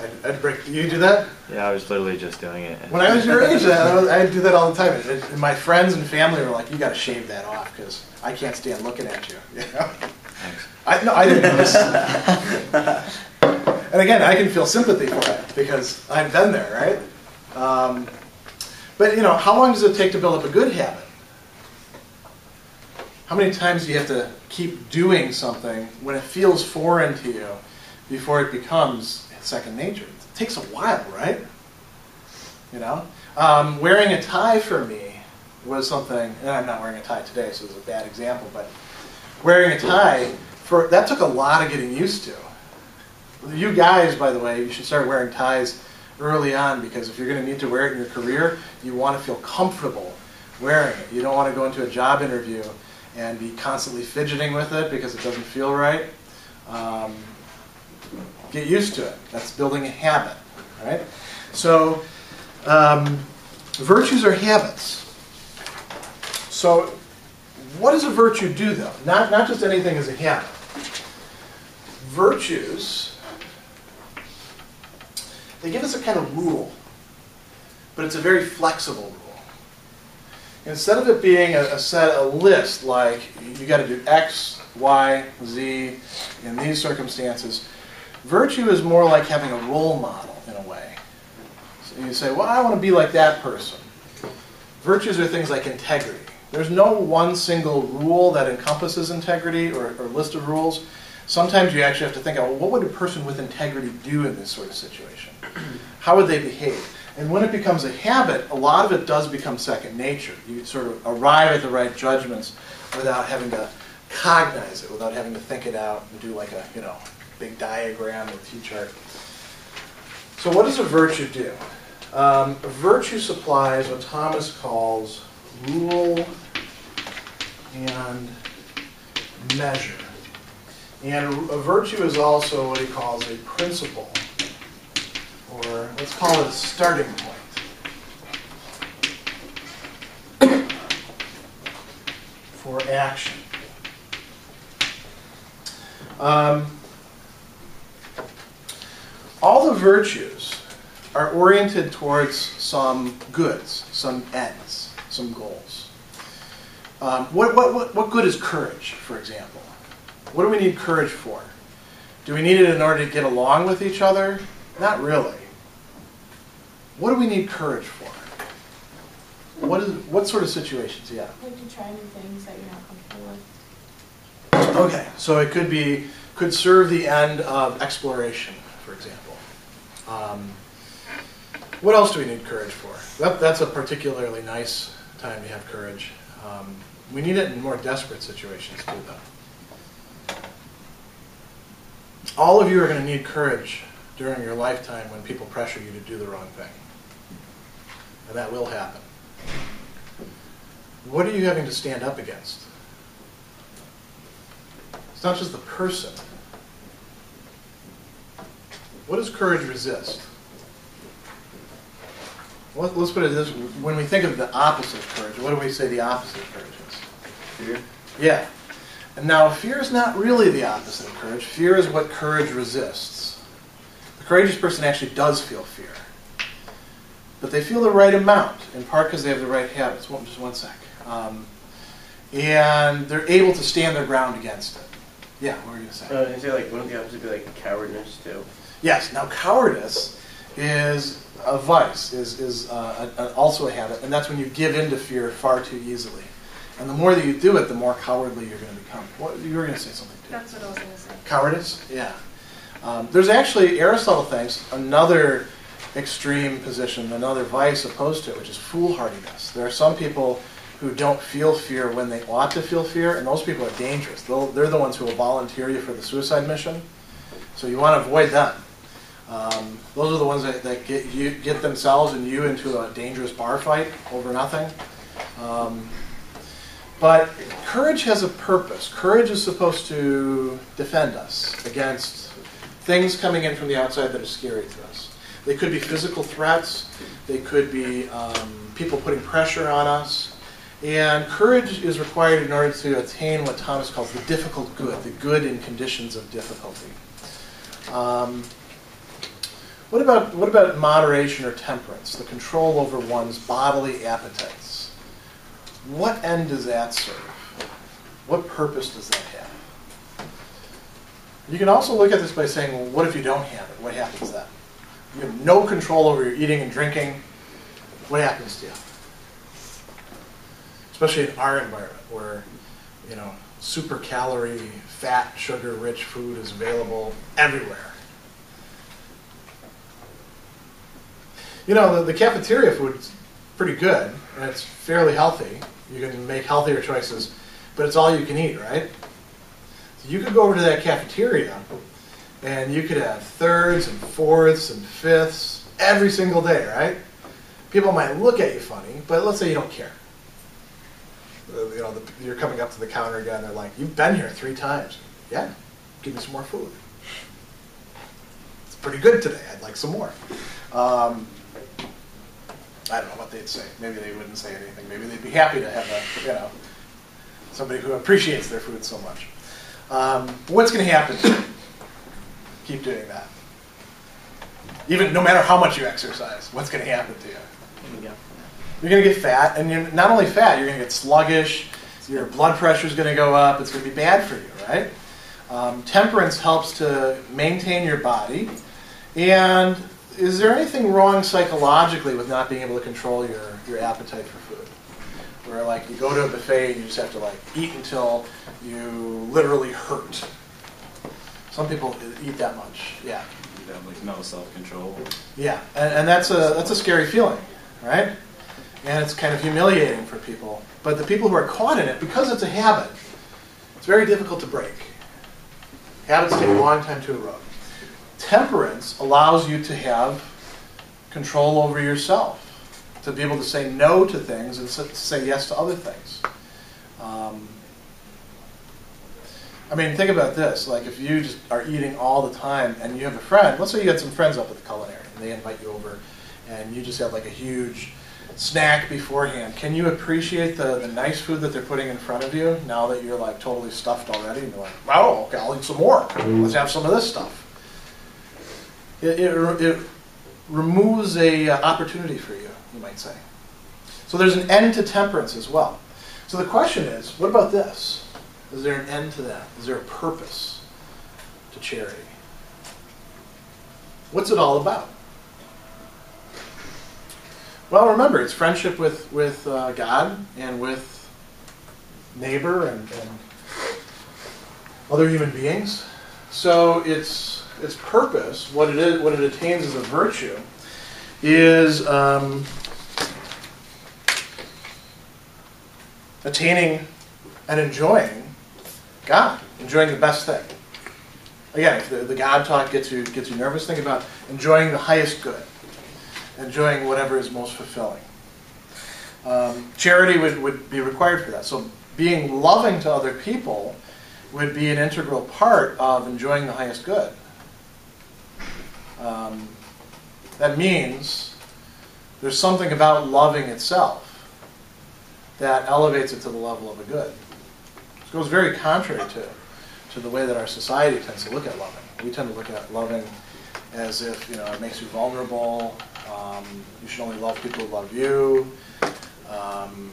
I'd, I'd break. You do that? Yeah, I was literally just doing it. When I was your age, I, was, I do that all the time. And, and my friends and family were like, "You got to shave that off because I can't stand looking at you." You know? Thanks. I no, I didn't notice. and again, I can feel sympathy for it because I've been there, right? Um, but you know, how long does it take to build up a good habit? How many times do you have to keep doing something when it feels foreign to you before it becomes second nature? It takes a while, right? You know, um, wearing a tie for me was something, and I'm not wearing a tie today, so it's a bad example, but wearing a tie for that took a lot of getting used to. You guys, by the way, you should start wearing ties early on because if you're going to need to wear it in your career, you want to feel comfortable wearing it. You don't want to go into a job interview and be constantly fidgeting with it because it doesn't feel right. Um, get used to it. That's building a habit, right? So, um, virtues are habits. So, what does a virtue do, though? Not, not just anything as a habit. Virtues, they give us a kind of rule, but it's a very flexible rule. Instead of it being a, a set, a list like you got to do X, Y, Z in these circumstances, virtue is more like having a role model in a way. So you say, well, I want to be like that person. Virtues are things like integrity. There's no one single rule that encompasses integrity or, or list of rules. Sometimes you actually have to think, well, what would a person with integrity do in this sort of situation? How would they behave? And when it becomes a habit, a lot of it does become second nature. You sort of arrive at the right judgments without having to cognize it, without having to think it out and do like a, you know, big diagram or T-chart. So what does a virtue do? Um, virtue supplies what Thomas calls rule and measure. And a virtue is also what he calls a principle, or let's call it a starting point for action. Um, all the virtues are oriented towards some goods, some ends, some goals. Um, what, what, what, what good is courage, for example? What do we need courage for? Do we need it in order to get along with each other? Not really. What do we need courage for? What is what sort of situations? Yeah. Like to try new things that you're not comfortable with. Okay, so it could be could serve the end of exploration, for example. Um, what else do we need courage for? That, that's a particularly nice time to have courage. Um, we need it in more desperate situations too, though. All of you are going to need courage during your lifetime when people pressure you to do the wrong thing. And that will happen. What are you having to stand up against? It's not just the person. What does courage resist? Well, let's put it this way. When we think of the opposite of courage, what do we say the opposite of courage is? Fear? Yeah. And now, fear is not really the opposite of courage. Fear is what courage resists. The courageous person actually does feel fear. But they feel the right amount, in part because they have the right habits. One, just one sec. Um, and they're able to stand their ground against it. Yeah, what were you going to say? Uh, I say like wouldn't the opposite be like cowardness too? Yes. Now, cowardice is a vice, is, is uh, a, a, also a habit, and that's when you give in to fear far too easily. And the more that you do it, the more cowardly you're going to become. What, you were going to say something too. That's what I was gonna say. Cowardice? Yeah. Um, there's actually, Aristotle thinks, another extreme position, another vice opposed to it, which is foolhardiness. There are some people who don't feel fear when they ought to feel fear, and those people are dangerous. They'll, they're the ones who will volunteer you for the suicide mission. So you want to avoid them. Um, those are the ones that, that get you get themselves and you into a dangerous bar fight over nothing. Um, but courage has a purpose. Courage is supposed to defend us against things coming in from the outside that are scary to us. They could be physical threats. They could be um, people putting pressure on us. And courage is required in order to attain what Thomas calls the difficult good, the good in conditions of difficulty. Um, what about what about moderation or temperance, the control over one's bodily appetites? What end does that serve? What purpose does that have? You can also look at this by saying, well, what if you don't have it? What happens then? You have no control over your eating and drinking. What happens to you? Especially in our environment where, you know, super calorie, fat, sugar rich food is available everywhere. You know, the, the cafeteria food's pretty good and it's fairly healthy. You can make healthier choices, but it's all you can eat, right? So you could go over to that cafeteria and you could have thirds and fourths and fifths every single day, right? People might look at you funny, but let's say you don't care. Uh, You know, the, you're coming up to the counter again. They're like, "You've been here three times." Yeah, give me some more food. It's pretty good today. I'd like some more. Um, I don't know what they'd say. Maybe they wouldn't say anything. Maybe they'd be happy to have a, you know, somebody who appreciates their food so much. Um, what's going to happen? Keep doing that. Even no matter how much you exercise, what's going to happen to you? You're going to get fat, and you're not only fat, you're going to get sluggish. Your blood pressure is going to go up. It's going to be bad for you, right? Um, temperance helps to maintain your body. And is there anything wrong psychologically with not being able to control your, your appetite for food? Where like you go to a buffet and you just have to like eat until you literally hurt. Some people eat that much, yeah. You have like no self-control. Yeah, and, and that's a that's a scary feeling, right? And it's kind of humiliating for people. But the people who are caught in it, because it's a habit, it's very difficult to break. Habits take a long time to erode. Temperance allows you to have control over yourself, to be able to say no to things and s- say yes to other things. Um, I mean, think about this. Like, if you just are eating all the time and you have a friend, let's say you got some friends up at the culinary and they invite you over and you just have like a huge snack beforehand. Can you appreciate the, the nice food that they're putting in front of you now that you're like totally stuffed already? And you're like, oh, okay, I'll eat some more. Let's have some of this stuff. It, it, it removes a uh, opportunity for you, you might say. So there's an end to temperance as well. So the question is, what about this? Is there an end to that? Is there a purpose to charity? What's it all about? Well, remember, it's friendship with, with uh, God and with neighbor and, and other human beings. So its its purpose, what it is, what it attains as a virtue, is um, attaining and enjoying God, enjoying the best thing. Again, if the, the God talk gets you gets you nervous, think about enjoying the highest good, enjoying whatever is most fulfilling. Um, charity would, would be required for that. So being loving to other people would be an integral part of enjoying the highest good. Um, that means there's something about loving itself that elevates it to the level of a good. It goes very contrary to, to the way that our society tends to look at loving. We tend to look at loving as if you know it makes you vulnerable. Um, you should only love people who love you. Um,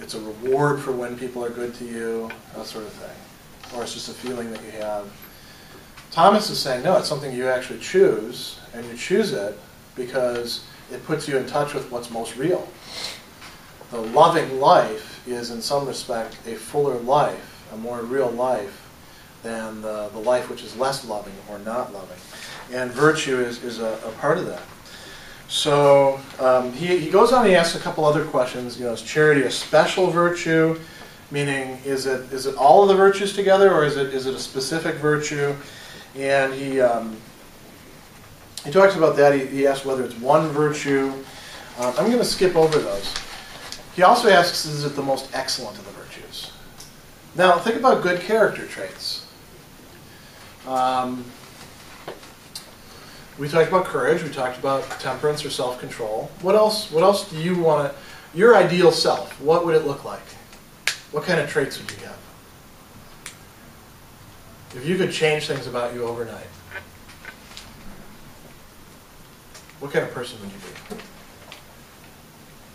it's a reward for when people are good to you, that sort of thing. Or it's just a feeling that you have. Thomas is saying, no, it's something you actually choose, and you choose it because it puts you in touch with what's most real. The loving life is, in some respect, a fuller life, a more real life than the, the life which is less loving or not loving. And virtue is, is a, a part of that. So um, he, he goes on and he asks a couple other questions. You know, is charity a special virtue? Meaning, is it is it all of the virtues together, or is it is it a specific virtue? And he um, he talks about that. He, he asks whether it's one virtue. Um, I'm going to skip over those. He also asks, is it the most excellent of the virtues? Now, think about good character traits. Um, we talked about courage. We talked about temperance or self-control. What else? What else do you want to? Your ideal self. What would it look like? What kind of traits would you have? If you could change things about you overnight, what kind of person would you be?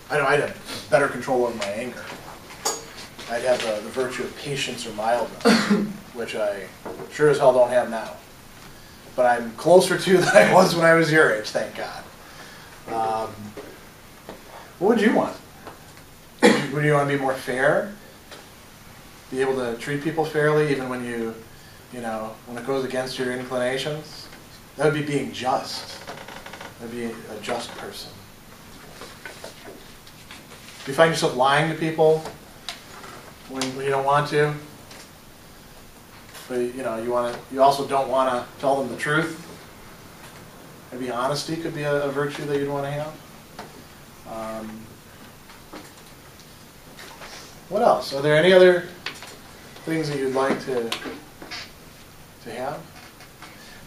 I know I'd have better control over my anger. I'd have the, the virtue of patience or mildness, which I sure as hell don't have now. But I'm closer to than I was when I was your age, thank God. Um, what would you want? Would you want to be more fair? Be able to treat people fairly even when you, you know, when it goes against your inclinations? That would be being just. That'd be a just person. Do you find yourself lying to people when, when you don't want to? But you know, you want to. You also don't want to tell them the truth. Maybe honesty could be a, a virtue that you'd want to have. Um, what else? Are there any other things that you'd like to to have?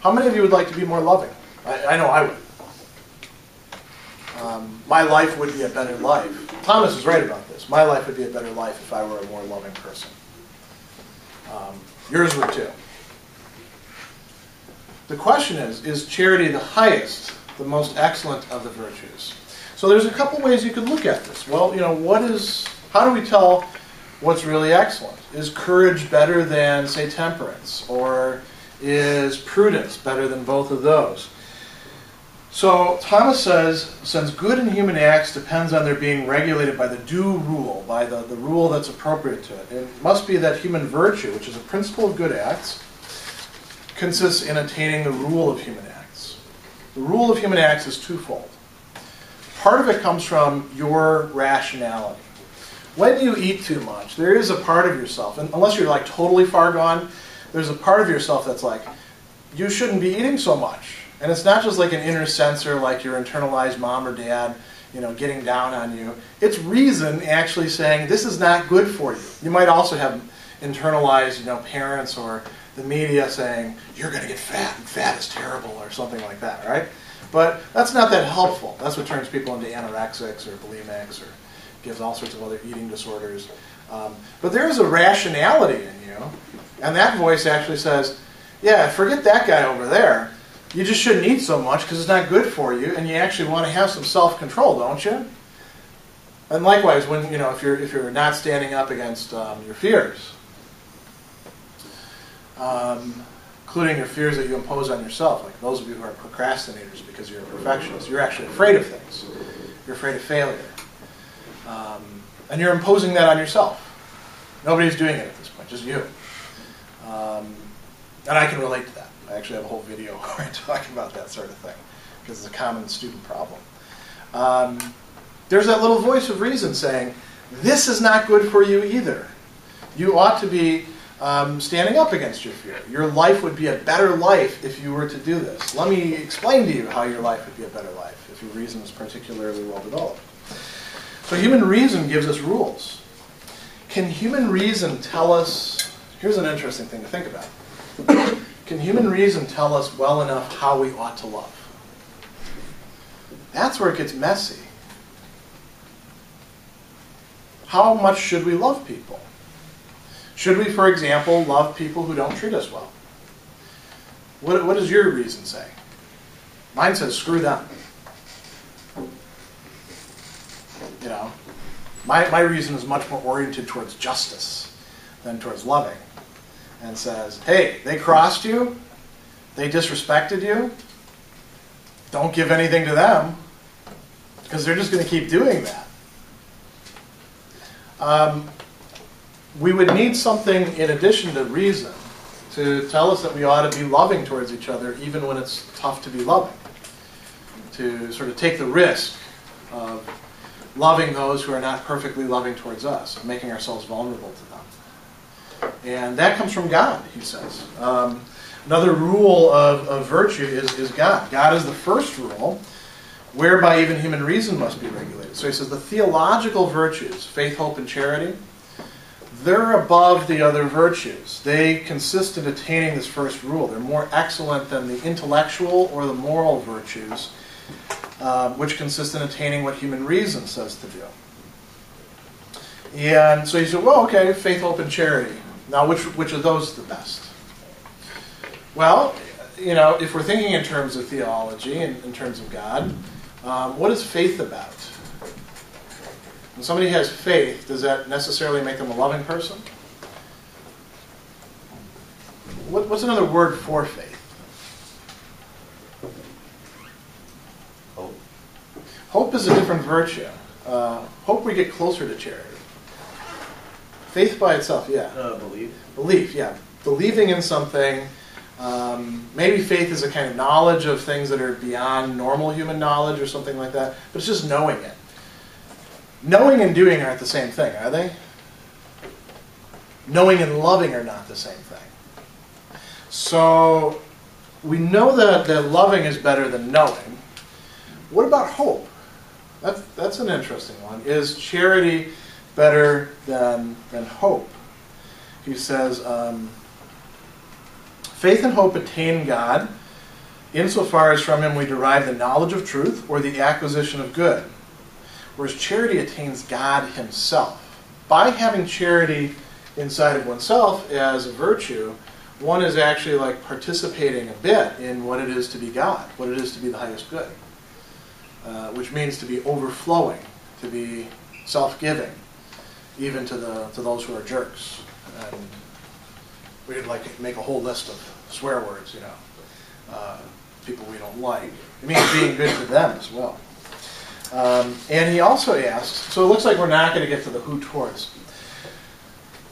How many of you would like to be more loving? I, I know I would. Um, my life would be a better life. Thomas is right about this. My life would be a better life if I were a more loving person. Um, yours would too. The question is, is charity the highest, the most excellent of the virtues? So there's a couple ways you could look at this. Well, you know, what is, how do we tell what's really excellent? Is courage better than, say, temperance? Or is prudence better than both of those? So Thomas says, since good in human acts depends on their being regulated by the due rule, by the, the rule that's appropriate to it, it must be that human virtue, which is a principle of good acts, consists in attaining the rule of human acts. The rule of human acts is twofold. Part of it comes from your rationality. When you eat too much, there is a part of yourself, and unless you're like totally far gone, there's a part of yourself that's like, you shouldn't be eating so much. And it's not just like an inner censor, like your internalized mom or dad, you know, getting down on you. It's reason actually saying this is not good for you. You might also have internalized, you know, parents or the media saying you're going to get fat and fat is terrible or something like that, right? But that's not that helpful. That's what turns people into anorexics or bulimics or gives all sorts of other eating disorders. Um, but there is a rationality in you, and that voice actually says, "Yeah, forget that guy over there." You just shouldn't eat so much because it's not good for you, and you actually want to have some self-control, don't you? And likewise, when you know if you're if you're not standing up against um, your fears, um, including your fears that you impose on yourself, like those of you who are procrastinators because you're a perfectionist, you're actually afraid of things. You're afraid of failure, um, and you're imposing that on yourself. Nobody's doing it at this point, just you. Um, and I can relate to that. I actually have a whole video where I talk about that sort of thing because it's a common student problem. Um, there's that little voice of reason saying, this is not good for you either. You ought to be um, standing up against your fear. Your life would be a better life if you were to do this. Let me explain to you how your life would be a better life if your reason is particularly well developed. So human reason gives us rules. Can human reason tell us, here's an interesting thing to think about. Can human reason tell us well enough how we ought to love? That's where it gets messy. How much should we love people? Should we, for example, love people who don't treat us well? What, what does your reason say? Mine says screw them. You know, my, my reason is much more oriented towards justice than towards loving and says, hey, they crossed you, they disrespected you, don't give anything to them because they're just going to keep doing that. Um, we would need something in addition to reason to tell us that we ought to be loving towards each other even when it's tough to be loving. to sort of take the risk of loving those who are not perfectly loving towards us, making ourselves vulnerable to them. And that comes from God, he says. Um, another rule of, of virtue is, is God. God is the first rule whereby even human reason must be regulated. So he says the theological virtues, faith, hope, and charity, they're above the other virtues. They consist in attaining this first rule. They're more excellent than the intellectual or the moral virtues, uh, which consist in attaining what human reason says to do. And so he said, well, okay, faith, hope, and charity. Now, which, which of those is the best? Well, you know, if we're thinking in terms of theology and in terms of God, um, what is faith about? When somebody has faith, does that necessarily make them a loving person? What, what's another word for faith? Hope. Hope is a different virtue. Uh, hope we get closer to charity. Faith by itself, yeah. Uh, believe. Belief, yeah. Believing in something. Um, maybe faith is a kind of knowledge of things that are beyond normal human knowledge or something like that, but it's just knowing it. Knowing and doing aren't the same thing, are they? Knowing and loving are not the same thing. So we know that, that loving is better than knowing. What about hope? That's, that's an interesting one. Is charity better than, than hope? He says, um, faith and hope attain God insofar as from him we derive the knowledge of truth or the acquisition of good, whereas charity attains God himself. By having charity inside of oneself as a virtue, one is actually like participating a bit in what it is to be God, what it is to be the highest good, uh, which means to be overflowing, to be self-giving, even to the to those who are jerks. And we could like make a whole list of swear words, you know, uh, people we don't like. It means being good to them as well. Um, and he also asks, so it looks like we're not going to get to the who towards.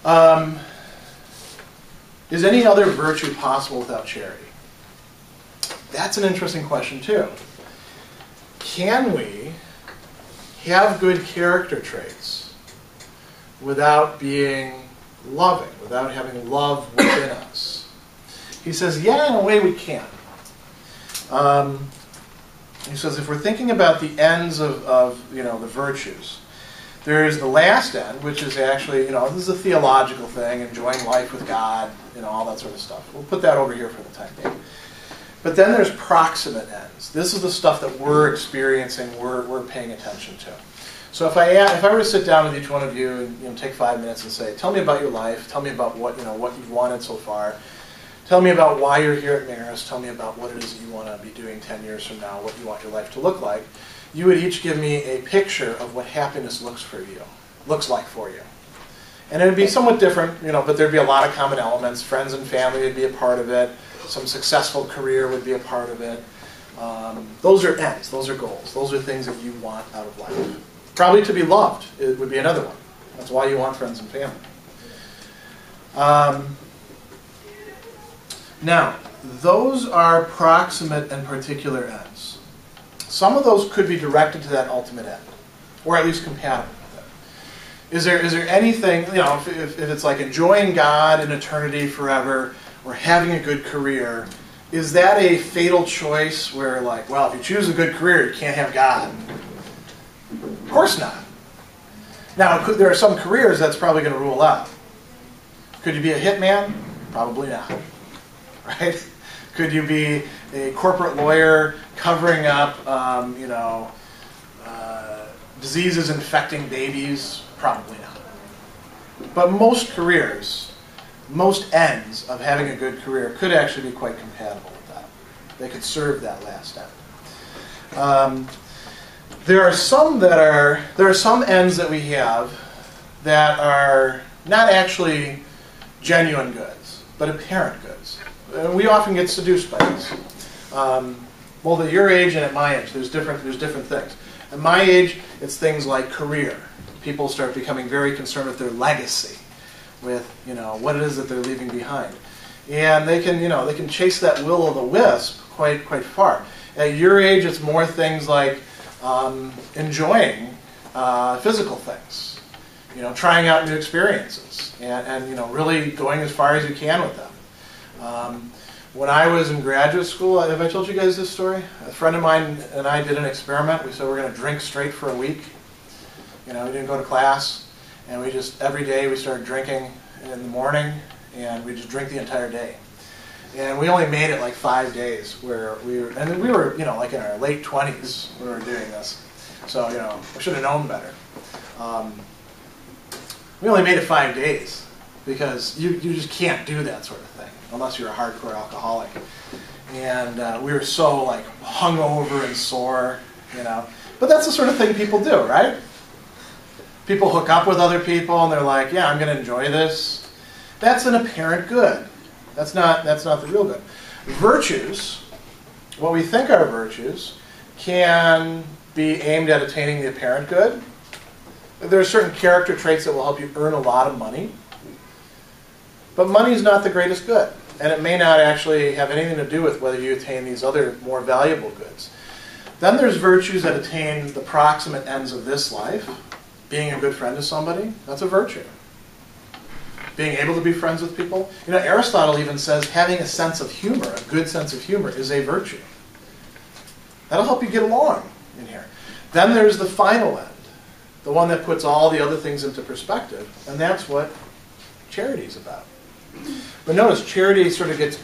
Um, is any other virtue possible without charity? That's an interesting question, too. Can we have good character traits without being loving, without having love within us? He says, yeah, in a way we can. Um, he says, if we're thinking about the ends of, of you know, the virtues, there's the last end, which is actually, you know, this is a theological thing, enjoying life with God, you know, all that sort of stuff. We'll put that over here for the time being. But then there's proximate ends. This is the stuff that we're experiencing, we're, we're paying attention to. So if I if I were to sit down with each one of you and you know, take five minutes and say, tell me about your life, tell me about what you know what you've wanted so far, tell me about why you're here at Marist, tell me about what it is that you want to be doing ten years from now, what you want your life to look like, you would each give me a picture of what happiness looks for you, looks like for you. And it would be somewhat different, you know, but there'd be a lot of common elements. Friends and family would be a part of it. Some successful career would be a part of it. Um, those are ends. Those are goals. Those are things that you want out of life. Probably to be loved it would be another one. That's why you want friends and family. Um, now, those are proximate and particular ends. Some of those could be directed to that ultimate end, or at least compatible with it. Is there, is there anything, you know, if, if, if it's like enjoying God in eternity forever, or having a good career, is that a fatal choice where, like, well, if you choose a good career, you can't have God? Of course not. Now, there are some careers that's probably going to rule out. Could you be a hitman? Probably not. Right? Could you be a corporate lawyer covering up, um, you know, uh, diseases infecting babies? Probably not. But most careers, most ends of having a good career could actually be quite compatible with that. They could serve that last end. Um, there are some that are there are some ends that we have that are not actually genuine goods, but apparent goods. And we often get seduced by this. Um, well, at your age and at my age, there's different there's different things. At my age, it's things like career. People start becoming very concerned with their legacy, with you know what it is that they're leaving behind, and they can you know they can chase that will o' the wisp quite quite far. At your age, it's more things like um, enjoying uh, physical things, you know, trying out new experiences, and, and you know, really going as far as you can with them. Um, when I was in graduate school, have I told you guys this story? A friend of mine and I did an experiment. We said we're going to drink straight for a week. You know, we didn't go to class, and we just every day we started drinking in the morning, and we just drink the entire day. And we only made it like five days, where we were, and we were, you know, like in our late twenties when we were doing this. So you know, we should have known better. Um, we only made it five days because you, you just can't do that sort of thing unless you're a hardcore alcoholic. And uh, we were so like hungover and sore, you know. But that's the sort of thing people do, right? People hook up with other people and they're like, "Yeah, I'm going to enjoy this." That's an apparent good. That's not that's not the real good. Virtues, what we think are virtues, can be aimed at attaining the apparent good. There are certain character traits that will help you earn a lot of money. But money is not the greatest good, and it may not actually have anything to do with whether you attain these other more valuable goods. Then there's virtues that attain the proximate ends of this life. Being a good friend to somebody, that's a virtue. Being able to be friends with people. You know, Aristotle even says having a sense of humor, a good sense of humor, is a virtue. That'll help you get along in here. Then there's the final end, the one that puts all the other things into perspective, and that's what charity is about. But notice, charity sort of gets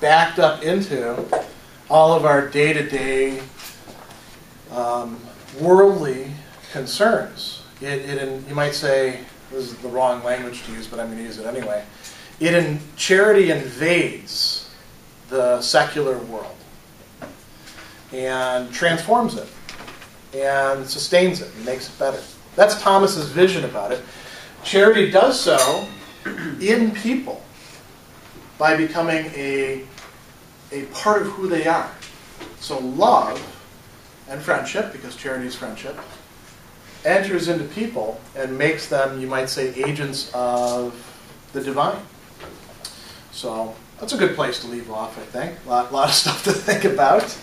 backed up into all of our day to day worldly concerns. It, it in, you might say, this is the wrong language to use, but I'm going to use it anyway. It in, charity invades the secular world and transforms it and sustains it and makes it better. That's Thomas's vision about it. Charity does so in people by becoming a, a part of who they are. So love and friendship, because charity is friendship, enters into people and makes them, you might say, agents of the divine. So that's a good place to leave off, I think. A lot, lot of stuff to think about.